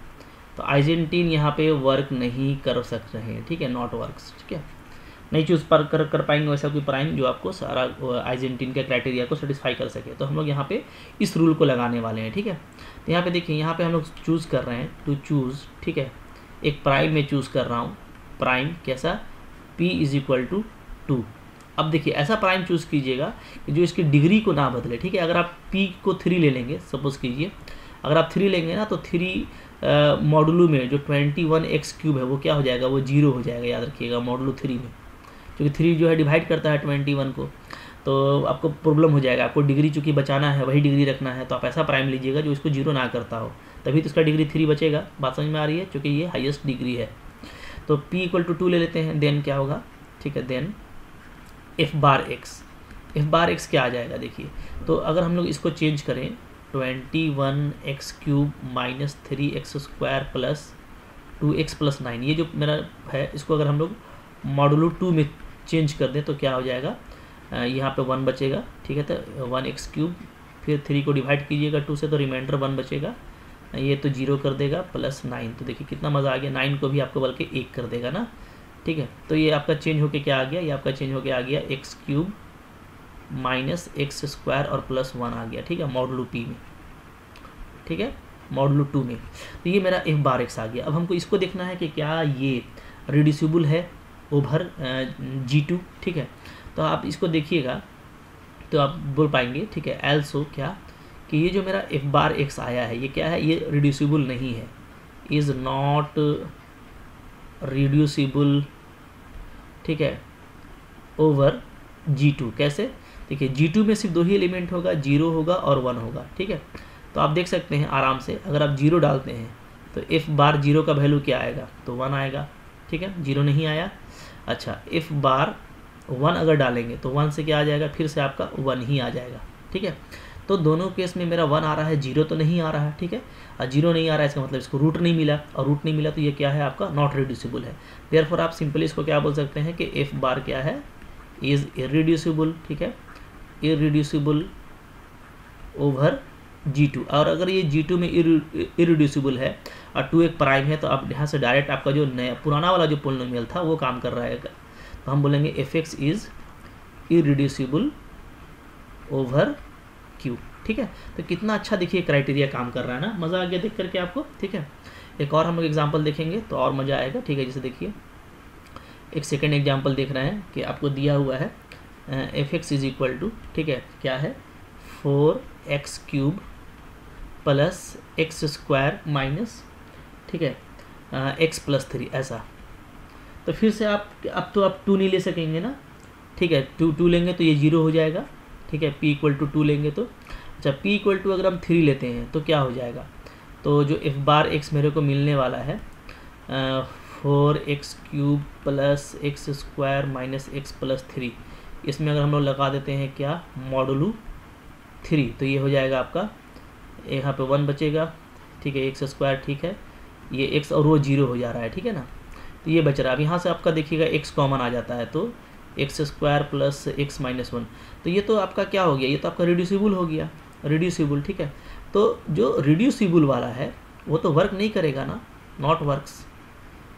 तो आइजेंटीन यहाँ पे वर्क नहीं कर सक रहे हैं, ठीक है? नॉट वर्क ठीक है? नहीं चूज़ पर कर कर पाएँगे, वैसा कोई प्राइम जो आपको सारा आइजेंटीन के क्राइटेरिया को सेटिस्फाई कर सके। तो हम लोग यहाँ पे इस रूल को लगाने वाले हैं, ठीक है? तो यहाँ पे देखिए, यहाँ पे हम लोग चूज़ कर रहे हैं टू चूज़ ठीक है? एक प्राइम में चूज़ कर रहा हूँ। प्राइम कैसा? P is equal to two अब देखिए, ऐसा प्राइम चूज़ कीजिएगा जो इसकी डिग्री को ना बदले, ठीक है? अगर आप पी को थ्री ले लेंगे सपोज़ कीजिए। अगर आप थ्री लेंगे ना तो थ्री मॉडुलू में जो ट्वेंटी वन एक्स क्यूब है, वो क्या हो जाएगा? वो ज़ीरो हो जाएगा, याद रखिएगा मॉडुलू थ्री में। क्योंकि थ्री जो है डिवाइड करता है ट्वेंटी वन को तो आपको प्रॉब्लम हो जाएगा। आपको डिग्री चूँकि बचाना है, वही डिग्री रखना है तो आप ऐसा प्राइम लीजिएगा जो इसको ज़ीरो ना करता हो। तभी तो इसका डिग्री थ्री बचेगा। बात समझ में आ रही है? क्योंकि ये हाईएस्ट डिग्री है। तो पी इक्वल टू टू ले लेते हैं। देन क्या होगा? ठीक है then f bar x f bar x क्या आ जाएगा? देखिए तो अगर हम लोग इसको चेंज करें twenty one x cube minus three x square plus two x plus nine ये जो मेरा है, इसको अगर हम लोग मॉडुलो टू में चेंज कर दें तो क्या हो जाएगा? यहाँ पे वन बचेगा, ठीक है तो वन एक्स क्यूब, फिर थ्री को डिवाइड कीजिएगा टू से तो रिमाइंडर वन बचेगा। ये तो ज़ीरो कर देगा प्लस नाइन तो देखिए कितना मज़ा आ गया, नाइन को भी आपको बल्कि एक कर देगा ना, ठीक है? तो ये आपका चेंज होके क्या आ गया, ये आपका चेंज होके आ गया x cube minus x square और प्लस वन आ गया, ठीक है? मॉडलू पी में, ठीक है? मॉडलू टू में। तो ये मेरा एक बार एक्स आ गया। अब हमको इसको देखना है कि क्या ये रिड्यूसिबल है? ओवर जी टू ठीक है? तो आप इसको देखिएगा तो आप बोल पाएँगे, ठीक है? एल्सो क्या? कि ये जो मेरा एफ़ बार एक्स आया है, ये क्या है? ये रिड्यूसिबल नहीं है। इज़ नॉट रिड्यूसिबल ठीक है? ओवर जी टू कैसे? देखिए जी टू में सिर्फ़ दो ही एलिमेंट होगा ज़ीरो होगा और वन होगा, ठीक है? तो आप देख सकते हैं आराम से, अगर आप ज़ीरो डालते हैं तो एफ़ बार ज़ीरो का वैल्यू क्या आएगा? तो वन आएगा, ठीक है? ज़ीरो नहीं आया। अच्छा एफ़ बार वन अगर डालेंगे तो वन से क्या आ जाएगा? फिर से आपका वन ही आ जाएगा, ठीक है? तो दोनों केस में मेरा वन आ रहा है ज़ीरो तो नहीं आ रहा है, ठीक है? और ज़ीरो नहीं आ रहा है, इसका मतलब इसको रूट नहीं मिला, और रूट नहीं मिला तो ये क्या है? आपका नॉट रिड्यूसिबल है। देयर आप सिंपली इसको क्या बोल सकते हैं कि एफ़ बार क्या है? इज़ इरिड्यूसिबल ठीक है? इरिड्यूसिबल ओवर जी टू और अगर ये जी टू में इरिड्यूसिबल है और टू एक प्राइम है तो अब यहाँ से डायरेक्ट आपका जो नया, पुराना वाला जो पोलिनोमियल था, वो काम कर रहा है। तो हम बोलेंगे f x is irreducible over Q ठीक है? तो कितना अच्छा देखिए क्राइटेरिया काम कर रहा है ना? मज़ा आ गया देख करके आपको, ठीक है? एक और हम लोग एग्ज़ाम्पल देखेंगे तो और मज़ा आएगा, ठीक है? जैसे देखिए, एक सेकेंड एग्ज़ाम्पल देख रहे हैं कि आपको दिया हुआ है f x is equal to ठीक है? क्या है? Four x cube plus x square minus ठीक है? एक्स प्लस थ्री ऐसा। तो फिर से आप, अब तो आप टू नहीं ले सकेंगे ना? ठीक है टू टू लेंगे तो ये ज़ीरो हो जाएगा। ठीक है पी इक्वल टू टू लेंगे तो। अच्छा पी इक्वल टू अगर हम थ्री लेते हैं तो क्या हो जाएगा? तो जो एफ़ बार एक्स मेरे को मिलने वाला है four x cube plus x square minus x plus three इसमें अगर हम लोग लगा देते हैं क्या? मॉडलू थ्री तो ये हो जाएगा आपका, यहाँ पे वन बचेगा। ठीक है एक्स स्क्वायर ठीक है। ये एक्स और वो ज़ीरो हो जा रहा है, ठीक है ना? तो ये बच रहा है। अब यहाँ से आपका देखिएगा एक्स कॉमन आ जाता है तो x square plus x minus one तो ये तो आपका क्या हो गया? ये तो आपका रिड्यूसिबल हो गया। रिड्यूसिबल ठीक है? तो जो रिड्यूसिबल वाला है, वो तो वर्क नहीं करेगा ना? नॉट वर्क्स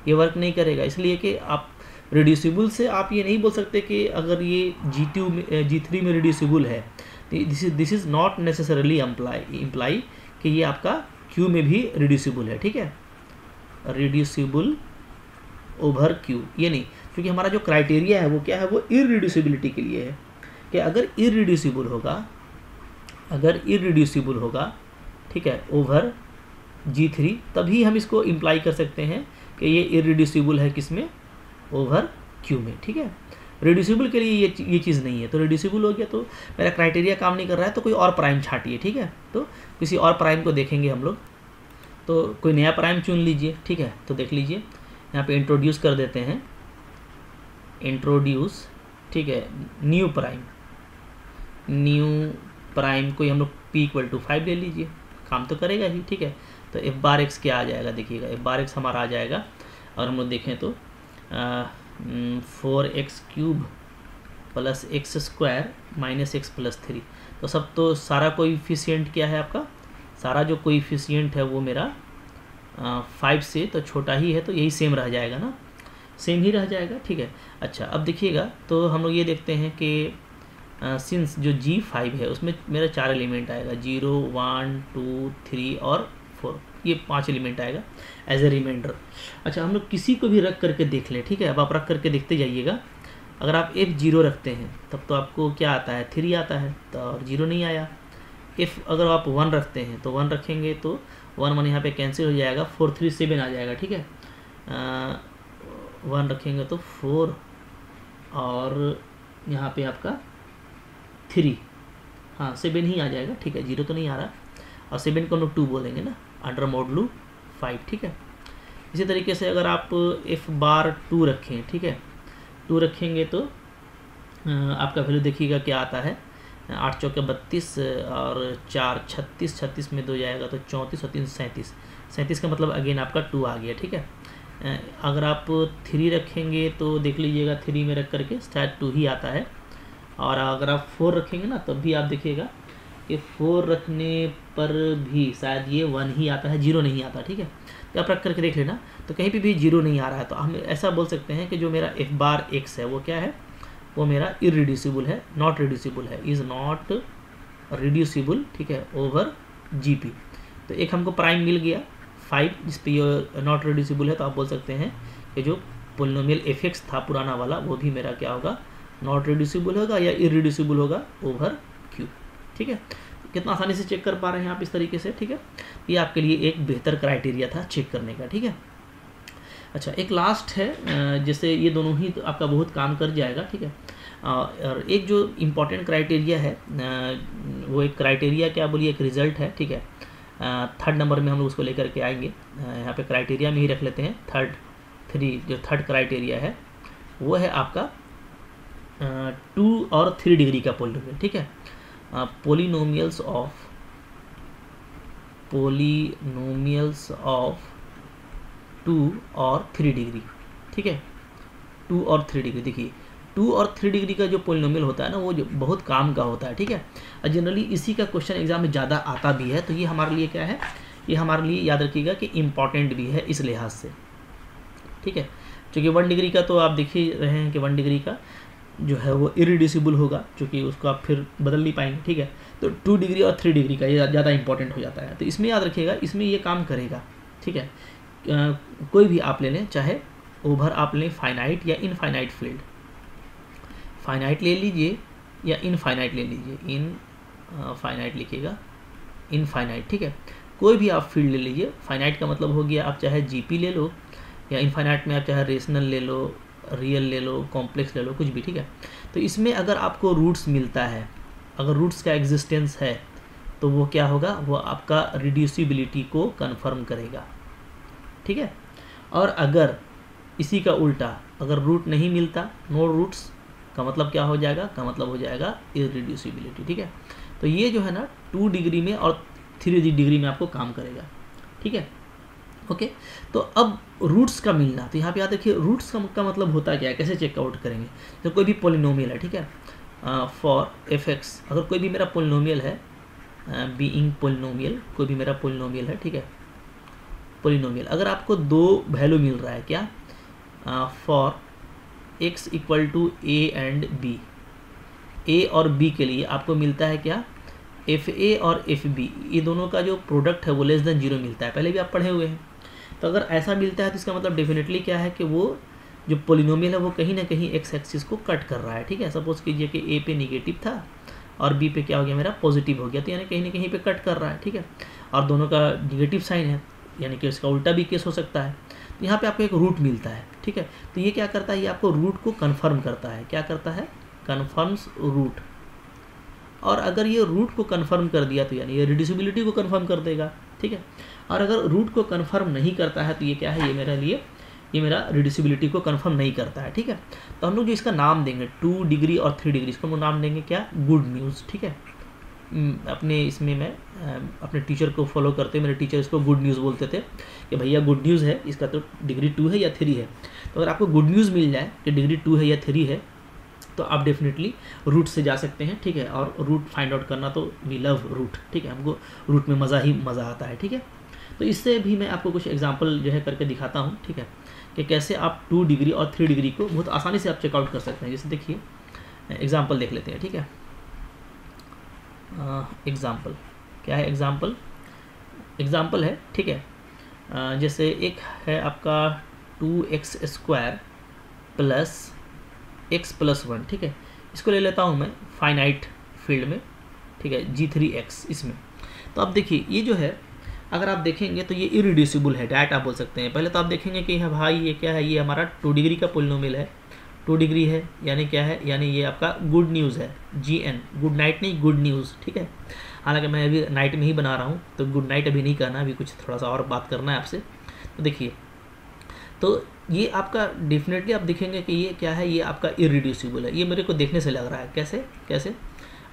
ये वर्क नहीं करेगा। इसलिए कि आप रिड्यूसिबल से आप ये नहीं बोल सकते कि अगर ये जी टू में जी थ्री में रिड्यूसिबल है this is this is not necessarily imply imply कि ये आपका क्यू में भी रिड्यूसिबल है, ठीक है? रिड्यूसिबल ओवर क्यू ये नहीं, क्योंकि हमारा जो क्राइटेरिया है वो क्या है? वो इरिड्यूसिबिलिटी के लिए है। कि अगर इरिड्यूसिबल होगा, अगर इरिड्यूसिबल होगा, ठीक है ओवर जी थ्री तभी हम इसको इम्प्लाई कर सकते हैं कि ये इरिड्यूसिबल है किसमें ओवर क्यू में, ठीक है? रिड्यूसिबल के लिए ये ये चीज़ नहीं है। तो रिड्यूसिबल हो गया तो मेरा क्राइटेरिया काम नहीं कर रहा है तो कोई और प्राइम छाटिए, ठीक है? तो किसी और प्राइम को देखेंगे हम लोग। तो कोई नया प्राइम चुन लीजिए, ठीक है? तो देख लीजिए, यहाँ पे इंट्रोड्यूस कर देते हैं। इंट्रोड्यूस ठीक है न्यू प्राइम न्यू प्राइम को हम लोग पी इक्वल टू फाइव ले लीजिए। काम तो करेगा ही, ठीक है? तो एफ़ बार एक्स क्या आ जाएगा, देखिएगा। एफ़ बार एक्स हमारा आ जाएगा, और हम लोग देखें तो four x cube plus x square minus x plus three तो सब तो सारा कोइफिशिएंट क्या है आपका? सारा जो कोइफिशिएंट है वो मेरा फाइव से तो छोटा ही है तो यही सेम रह जाएगा ना? सेम ही रह जाएगा, ठीक है? अच्छा अब देखिएगा तो हम लोग ये देखते हैं कि सिंस जो जी फाइव है, उसमें मेरा चार एलिमेंट आएगा ज़ीरो वन टू थ्री और फोर ये पाँच एलिमेंट आएगा एज ए रिमाइंडर अच्छा हम लोग किसी को भी रख करके देख लें, ठीक है? अब आप रख करके देखते जाइएगा। अगर आप एफ़ ज़ीरो रखते हैं, तब तो आपको क्या आता है? थ्री आता है तो और ज़ीरो नहीं आया। इफ़ अगर आप वन रखते हैं तो वन रखेंगे तो वन वन यहाँ पे कैंसिल हो जाएगा फोर थ्री सेवन आ जाएगा, ठीक है? वन रखेंगे तो फोर और यहाँ पे आपका थ्री हाँ सेवन ही आ जाएगा, ठीक है? ज़ीरो तो नहीं आ रहा। और सेवन को हम टू बोलेंगे ना अंडर मॉडलू फाइव ठीक है? इसी तरीके से अगर आप एफ़ बार टू रखें, ठीक है? टू रखेंगे तो आपका वैल्यू देखिएगा क्या आता है। आठ चौके बत्तीस और चार छत्तीस छत्तीस में दो जाएगा तो चौंतीस और तीन सैंतीस। सैंतीस का मतलब अगेन आपका टू आ गया, ठीक है? अगर आप थ्री रखेंगे तो देख लीजिएगा थ्री में रख करके शायद टू ही आता है। और अगर आप फोर रखेंगे ना, तब भी आप देखिएगा कि फोर रखने पर भी शायद ये वन ही आता है ज़ीरो नहीं आता, ठीक है? तो आप रख करके देख लेना। तो कहीं पे भी ज़ीरो नहीं आ रहा है तो हम ऐसा बोल सकते हैं कि जो मेरा एफ़ बार एक्स है, वो क्या है? वो मेरा इरिड्यूसिबल है नॉट रिड्यूसिबल है इज़ नॉट रिड्यूसिबल ठीक है ओवर जी पी तो एक हमको प्राइम मिल गया फाइव जिस पे ये नॉट रिड्यूसिबल है तो आप बोल सकते हैं कि जो पोलिनोमियल एक्स था पुराना वाला, वो भी मेरा क्या होगा नॉट रिड्यूसिबल होगा या इरिड्यूसिबल होगा ओवर क्यू ठीक है? कितना आसानी से चेक कर पा रहे हैं आप इस तरीके से, ठीक है? ये आपके लिए एक बेहतर क्राइटेरिया था चेक करने का, ठीक है? अच्छा एक लास्ट है जैसे ये दोनों ही तो आपका बहुत काम कर जाएगा, ठीक है? और एक जो इम्पोर्टेंट क्राइटेरिया है वो एक क्राइटेरिया क्या बोलिए, एक रिज़ल्ट है, ठीक है? थर्ड नंबर में हम लोग उसको लेकर के आएँगे। यहाँ पे क्राइटेरिया में ही रख लेते हैं थर्ड थ्री जो थर्ड क्राइटेरिया है, वो है आपका टू और थ्री डिग्री का पोलिनोमियल ठीक है? Polynomials of polynomials of two और थ्री डिग्री, ठीक है? टू और थ्री डिग्री, देखिए, टू और थ्री डिग्री का जो पोलिनोमियल होता है ना, वो जो बहुत काम का होता है, ठीक है? और जनरली इसी का क्वेश्चन एग्ज़ाम में ज़्यादा आता भी है तो ये हमारे लिए क्या है? ये हमारे लिए याद रखिएगा कि इंपॉर्टेंट भी है इस लिहाज से, ठीक है? क्योंकि वन डिग्री का तो आप देख ही रहे हैं कि वन डिग्री का जो है वो इरिडिसिबल होगा क्योंकि उसको आप फिर बदल नहीं पाएँगे, ठीक है? तो टू डिग्री और थ्री डिग्री का ये ज़्यादा इंपॉर्टेंट हो जाता है। तो इसमें याद रखिएगा, इसमें ये काम करेगा, ठीक है? कोई भी आप ले लें, चाहे ओवर आप लें फाइनाइट या इनफाइनाइट फ़ील्ड फाइनाइट ले लीजिए या इनफाइनाइट ले लीजिए। इन फाइनाइट लिखिएगा इनफाइनाइट ठीक है? कोई भी आप फ़ील्ड ले लीजिए। फाइनाइट का मतलब हो गया आप चाहे जीपी ले लो या इनफाइनाइट में आप चाहे रेशनल ले लो रियल ले लो कॉम्प्लेक्स ले लो, कुछ भी, ठीक है? तो इसमें अगर आपको रूट्स मिलता है, अगर रूट्स का एग्जिस्टेंस है तो वो क्या होगा? वो आपका रिड्यूसिबिलिटी को कन्फर्म करेगा। ठीक है? और अगर इसी का उल्टा अगर रूट नहीं मिलता नो रूट्स का मतलब क्या हो जाएगा? का मतलब हो जाएगा इरिड्यूसिबिलिटी ठीक है? तो ये जो है ना टू डिग्री में और थ्री डिग्री में आपको काम करेगा ठीक है? ओके तो अब रूट्स का मिलना तो यहाँ पे याद रखिए रूट्स का, का मतलब होता क्या है? कैसे चेकआउट करेंगे? तो कोई भी पोलिनोमियल है ठीक है? फॉर एफ़ एक्स अगर कोई भी मेरा पोलिनोमियल है बी इंग पोलिनोमियल कोई भी मेरा पोलिनोमियल है ठीक है? पोलिनोमियल अगर आपको दो वैल्यू मिल रहा है क्या? For x equal to a and b a और बी के लिए आपको मिलता है क्या? एफ़ ए और एफ़ बी ये दोनों का जो प्रोडक्ट है वो लेस देन ज़ीरो मिलता है। पहले भी आप पढ़े हुए हैं। तो अगर ऐसा मिलता है तो इसका मतलब डेफिनेटली क्या है कि वो जो पोलिनोमियल है वो कहीं ना कहीं एक्स एक्सिस को कट कर रहा है। ठीक है? सपोज़ कीजिए कि ए पे निगेटिव था और बी पे क्या हो गया मेरा पॉजिटिव हो गया। तो यानी कहीं ना कहीं पे कट कर रहा है। ठीक है? और दोनों का निगेटिव साइन है। यानी कि इसका उल्टा भी केस हो सकता है। तो यहाँ पे आपको एक रूट मिलता है, ठीक है? तो ये क्या करता है? ये आपको रूट को कन्फर्म करता है। क्या करता है? कन्फर्म्स रूट और अगर ये रूट को कन्फर्म कर दिया तो यानी ये रिड्यूसिबिलिटी को कन्फर्म कर देगा, ठीक है? और अगर रूट को कन्फर्म नहीं करता है तो ये क्या है? ये मेरे लिए, ये मेरा रिड्यूसिबिलिटी को कन्फर्म नहीं करता है, ठीक है? तो हम लोग जो इसका नाम देंगे टू डिग्री और थ्री डिग्री इसको हम नाम देंगे क्या? गुड न्यूज़ ठीक है? अपने इसमें मैं अपने टीचर को फॉलो करते मेरे टीचर इसको गुड न्यूज़ बोलते थे कि भैया गुड न्यूज़ है, इसका तो डिग्री टू है या थ्री है। तो अगर आपको गुड न्यूज़ मिल जाए कि डिग्री टू है या थ्री है तो आप डेफिनेटली रूट से जा सकते हैं, ठीक है? और रूट फाइंड आउट करना तो वी लव रूट ठीक है? हमको रूट में मज़ा ही मज़ा आता है, ठीक है? तो इससे भी मैं आपको कुछ एग्ज़ाम्पल जो है करके दिखाता हूँ, ठीक है? कि कैसे आप टू डिग्री और थ्री डिग्री को बहुत आसानी से आप चेकआउट कर सकते हैं। जैसे देखिए एग्ज़ाम्पल देख लेते हैं, ठीक है? एग्ज़ाम्पल। क्या है एग्ज़ाम्पल? एग्ज़ाम्पल है, ठीक है। जैसे एक है आपका two x square plus x plus one, ठीक है। इसको ले लेता हूँ मैं फाइनाइट फ़ील्ड में, ठीक है, जी थ्री एक्स इसमें। तो आप देखिए, ये जो है, अगर आप देखेंगे तो ये इरिड्यूसिबल है डायरेक्ट आप बोल सकते हैं। पहले तो आप देखेंगे कि हाँ भाई, ये क्या है? ये हमारा टू डिग्री का पोलिनोमियल है। टू डिग्री है, यानी क्या है, यानी ये आपका गुड न्यूज़ है जी एन गुड नाइट नहीं, गुड न्यूज़, ठीक है? हालाँकि मैं अभी नाइट में ही बना रहा हूँ तो गुड नाइट अभी नहीं करना, अभी कुछ थोड़ा सा और बात करना है आपसे। तो देखिए तो ये आपका डेफिनेटली आप देखेंगे कि ये क्या है, ये आपका इरिड्यूसिबल है। ये मेरे को देखने से लग रहा है। कैसे? कैसे?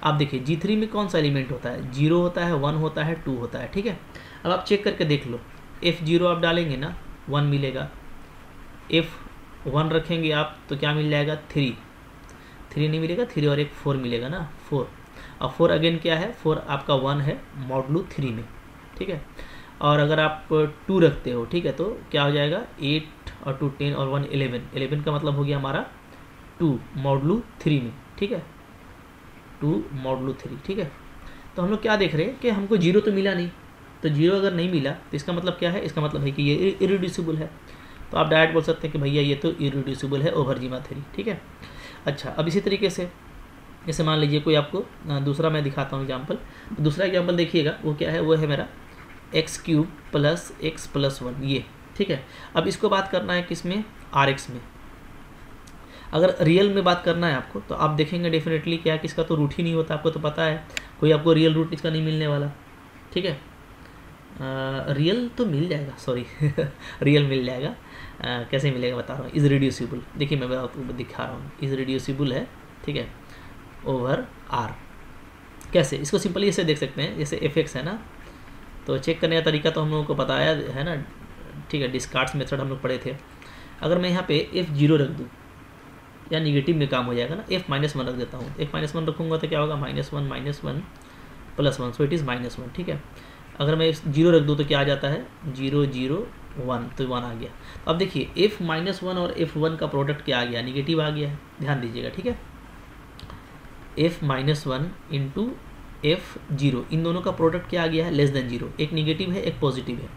आप देखिए जी थ्री में कौन सा एलिमेंट होता है? ज़ीरो होता है वन होता है टू होता है, ठीक है? अब आप चेक करके देख लो। एफ़ ज़ीरो आप डालेंगे ना वन मिलेगा। एफ़ वन रखेंगे आप तो क्या मिल जाएगा? थ्री। थ्री नहीं मिलेगा, थ्री और एक फोर मिलेगा ना? फोर। और फोर अगेन क्या है? फोर आपका वन है, मॉडलू थ्री में। ठीक है? और अगर आप टू रखते हो, ठीक है तो क्या हो जाएगा? एट और टू, टेन और वन एलेवन एलेवन का मतलब हो गया हमारा टू, मॉडलू थ्री में। ठीक है? Two, modulo three. ठीक है? तो हम लोग क्या देख रहे हैं कि हमको ज़ीरो तो मिला नहीं। तो ज़ीरो अगर नहीं मिला तो इसका मतलब क्या है? इसका मतलब है कि ये इरिड्यूसिबल है। तो आप डायरेक्ट बोल सकते हैं कि भैया ये तो इरिड्यूसिबल है ओवर जीमा थ्री ठीक है? अच्छा अब इसी तरीके से जैसे मान लीजिए कोई आपको दूसरा मैं दिखाता हूँ एग्ज़ाम्पल दूसरा एग्ज़ाम्पल देखिएगा वो क्या है? वो है मेरा x cube plus x plus one ये ठीक है? अब इसको बात करना है किसमें? आर एक्स में। अगर रियल में बात करना है आपको तो आप देखेंगे डेफिनेटली क्या कि इसका तो रूट ही नहीं होता आपको तो पता है। कोई आपको रियल रूट इसका नहीं मिलने वाला ठीक है? आ, रियल तो मिल जाएगा सॉरी रियल मिल जाएगा। कैसे मिलेगा बता रहा हूँ। इज़ रिड्यूसिबल देखिए, मैं आपको दिखा रहा हूँ। इज़ रिड्यूसिबल है, ठीक है? ओवर आर कैसे? इसको सिंपली इसे देख सकते हैं। जैसे एफ़ है ना तो चेक करने का तरीका तो हम लोगों को बताया है ना? ठीक है डिस्कार्ड्स मेथड हम लोग पढ़े थे। अगर मैं यहाँ पे एफ़ ज़ीरो रख दूँ, या निगेटिव में काम हो जाएगा ना एफ़ माइनस वन रख देता हूँ। एफ़ माइनस वन रखूँगा तो क्या होगा? Minus one minus one plus one so it is minus one ठीक है? अगर मैं ज़ीरो रख दूँ तो क्या आ जाता है? ज़ीरो ज़ीरो वन तो वन आ गया। अब देखिए एफ़ माइनस वन और एफ़ वन का प्रोडक्ट क्या आ गया? निगेटिव आ गया। है ध्यान दीजिएगा, ठीक है? F minus one into f zero इन दोनों का प्रोडक्ट क्या आ गया है? लेस देन ज़ीरो एक निगेटिव है, एक पॉजिटिव है।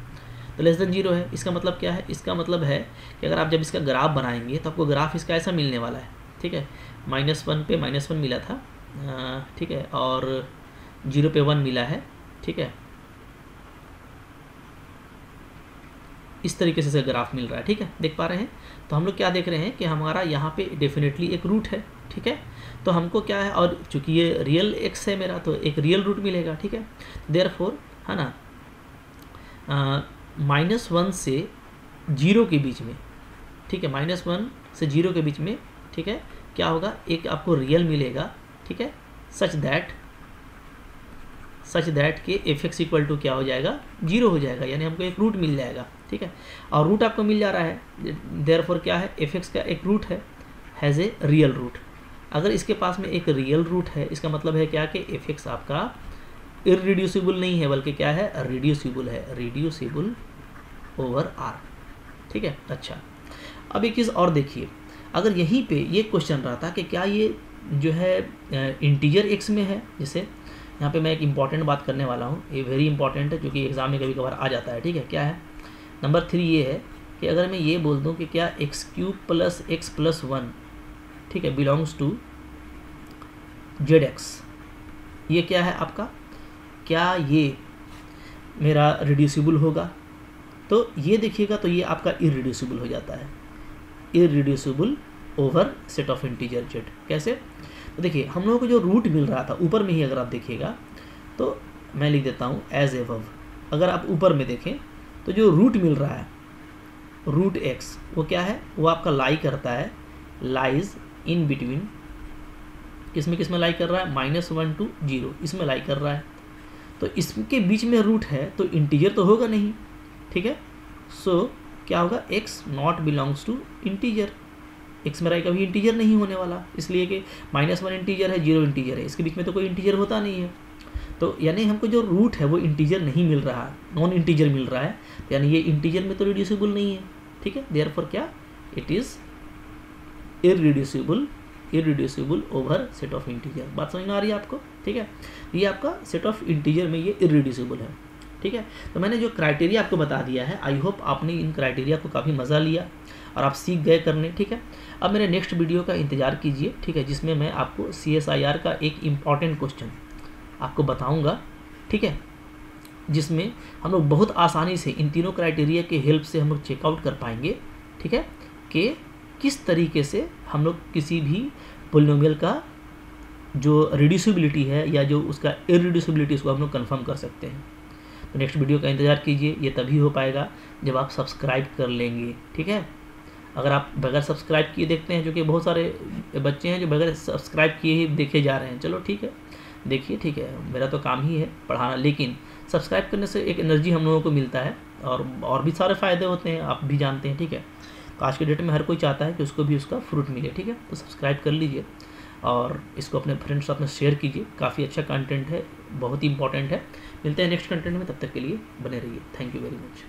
तो लेस देन ज़ीरो है, इसका मतलब क्या है? इसका मतलब है कि अगर आप जब इसका ग्राफ बनाएँगे तो आपको ग्राफ इसका ऐसा मिलने वाला है, ठीक है? माइनस वन पे माइनस वन मिला था ठीक है? और ज़ीरो पे वन मिला है, ठीक है? इस तरीके से ग्राफ मिल रहा है, ठीक है? देख पा रहे हैं? तो हम लोग क्या देख रहे हैं कि हमारा यहाँ पे डेफिनेटली एक रूट है, ठीक है? तो हमको क्या है, और चूँकि ये रियल एक्स है मेरा तो एक रियल रूट मिलेगा, ठीक है? देयर फोर है ना? माइनस वन से ज़ीरो के बीच में, ठीक है? माइनस वन से ज़ीरो के बीच में, ठीक है? क्या होगा? एक आपको रियल मिलेगा, ठीक है? सच दैट सच दैट के एफ़ एक्स इक्वल टू क्या हो जाएगा? ज़ीरो हो जाएगा, यानी हमको एक रूट मिल जाएगा, ठीक है? और रूट आपको मिल जा रहा है देयर फॉर क्या है? एफ़ एक्स का एक रूट है हैज़ ए रियल रूट अगर इसके पास में एक रियल रूट है, इसका मतलब है क्या? कि एफ़ एक्स आपका इरिड्यूसिबल नहीं है, बल्कि क्या है? रिड्यूसिबल है रिड्यूसिबल ओवर आर ठीक है? अच्छा। अब एक चीज़ और देखिए। अगर यहीं पे ये क्वेश्चन रहा था कि क्या ये जो है इंटीजर एक्स में है, जैसे यहाँ पे मैं एक इंपॉर्टेंट बात करने वाला हूँ। ये वेरी इंपॉर्टेंट है, जो कि एग्ज़ाम में कभी कभार आ जाता है, ठीक है? क्या है? नंबर थ्री ये है कि अगर मैं ये बोल दूँ कि क्या x cube plus x plus one ठीक है बिलोंग्स टू जेड एक्स ये क्या है आपका? क्या ये मेरा रिड्यूसिबल होगा? तो ये देखिएगा तो ये आपका इरिड्यूसिबल हो जाता है। Irreducible over set of integer Z कैसे? देखिए हम लोगों को जो रूट मिल रहा था ऊपर में ही अगर आप देखिएगा तो मैं लिख देता हूँ एज एवव अगर आप ऊपर में देखें तो जो रूट मिल रहा है रूट एक्स वो क्या है? वो आपका लाई करता है। लाइज इन बिटवीन किसमें किसमें लाई कर रहा है? माइनस वन टू ज़ीरो इसमें लाई कर रहा है। तो इसके बीच में रूट है तो इंटीजर तो होगा नहीं ठीक है? सो so, क्या होगा? X not belongs to integer x मेरा कभी इंटीजर नहीं होने वाला। इसलिए कि माइनस वन इंटीजर है ज़ीरो इंटीजर है। इसके बीच में तो कोई इंटीजर होता नहीं है। तो यानी हमको जो रूट है वो इंटीजर नहीं मिल रहा। नॉन इंटीजर मिल रहा है। यानी ये इंटीजर में तो रिड्यूसिबल नहीं है। ठीक है? देयर फॉर क्या? It is ir irreducible irreducible over set of integer बात समझ में आ रही है आपको? ठीक है? ये आपका सेट ऑफ़ इंटीजर में ये इरिड्यूसिबल है। ठीक है? तो मैंने जो क्राइटेरिया आपको बता दिया है आई होप आपने इन क्राइटेरिया को काफ़ी मज़ा लिया। और आप सीख गए करने, ठीक है? अब मेरे नेक्स्ट वीडियो का इंतज़ार कीजिए, ठीक है? जिसमें मैं आपको सीएसआईआर का एक इंपॉर्टेंट क्वेश्चन आपको बताऊँगा, ठीक है? जिसमें हम लोग बहुत आसानी से इन तीनों क्राइटेरिया के हेल्प से हम लोग चेकआउट कर पाएँगे, ठीक है? कि किस तरीके से हम लोग किसी भी पोलिनोमियल का जो रिड्यूसिबिलिटी है या जो उसका इरिड्यूसिबिलिटी उसको हम लोग कन्फर्म कर सकते हैं। तो नेक्स्ट वीडियो का इंतज़ार कीजिए, ये तभी हो पाएगा जब आप सब्सक्राइब कर लेंगे, ठीक है? अगर आप बगैर सब्सक्राइब किए देखते हैं, जो कि बहुत सारे बच्चे हैं जो बगैर सब्सक्राइब किए ही देखे जा रहे हैं। चलो ठीक है। देखिए, ठीक है। मेरा तो काम ही है पढ़ाना, लेकिन सब्सक्राइब करने से एक एनर्जी हम लोगों को मिलता है और और भी सारे फ़ायदे होते हैं, आप भी जानते हैं, ठीक है। तो आज के डेट में हर कोई चाहता है कि उसको भी उसका फ्रूट मिले, ठीक है। तो सब्सक्राइब कर लीजिए और इसको अपने फ्रेंड्स साथ में शेयर कीजिए। काफ़ी अच्छा कंटेंट है, बहुत ही इंपॉर्टेंट है। मिलते हैं नेक्स्ट कंटेंट में, तब तक के लिए बने रहिए। Thank you very much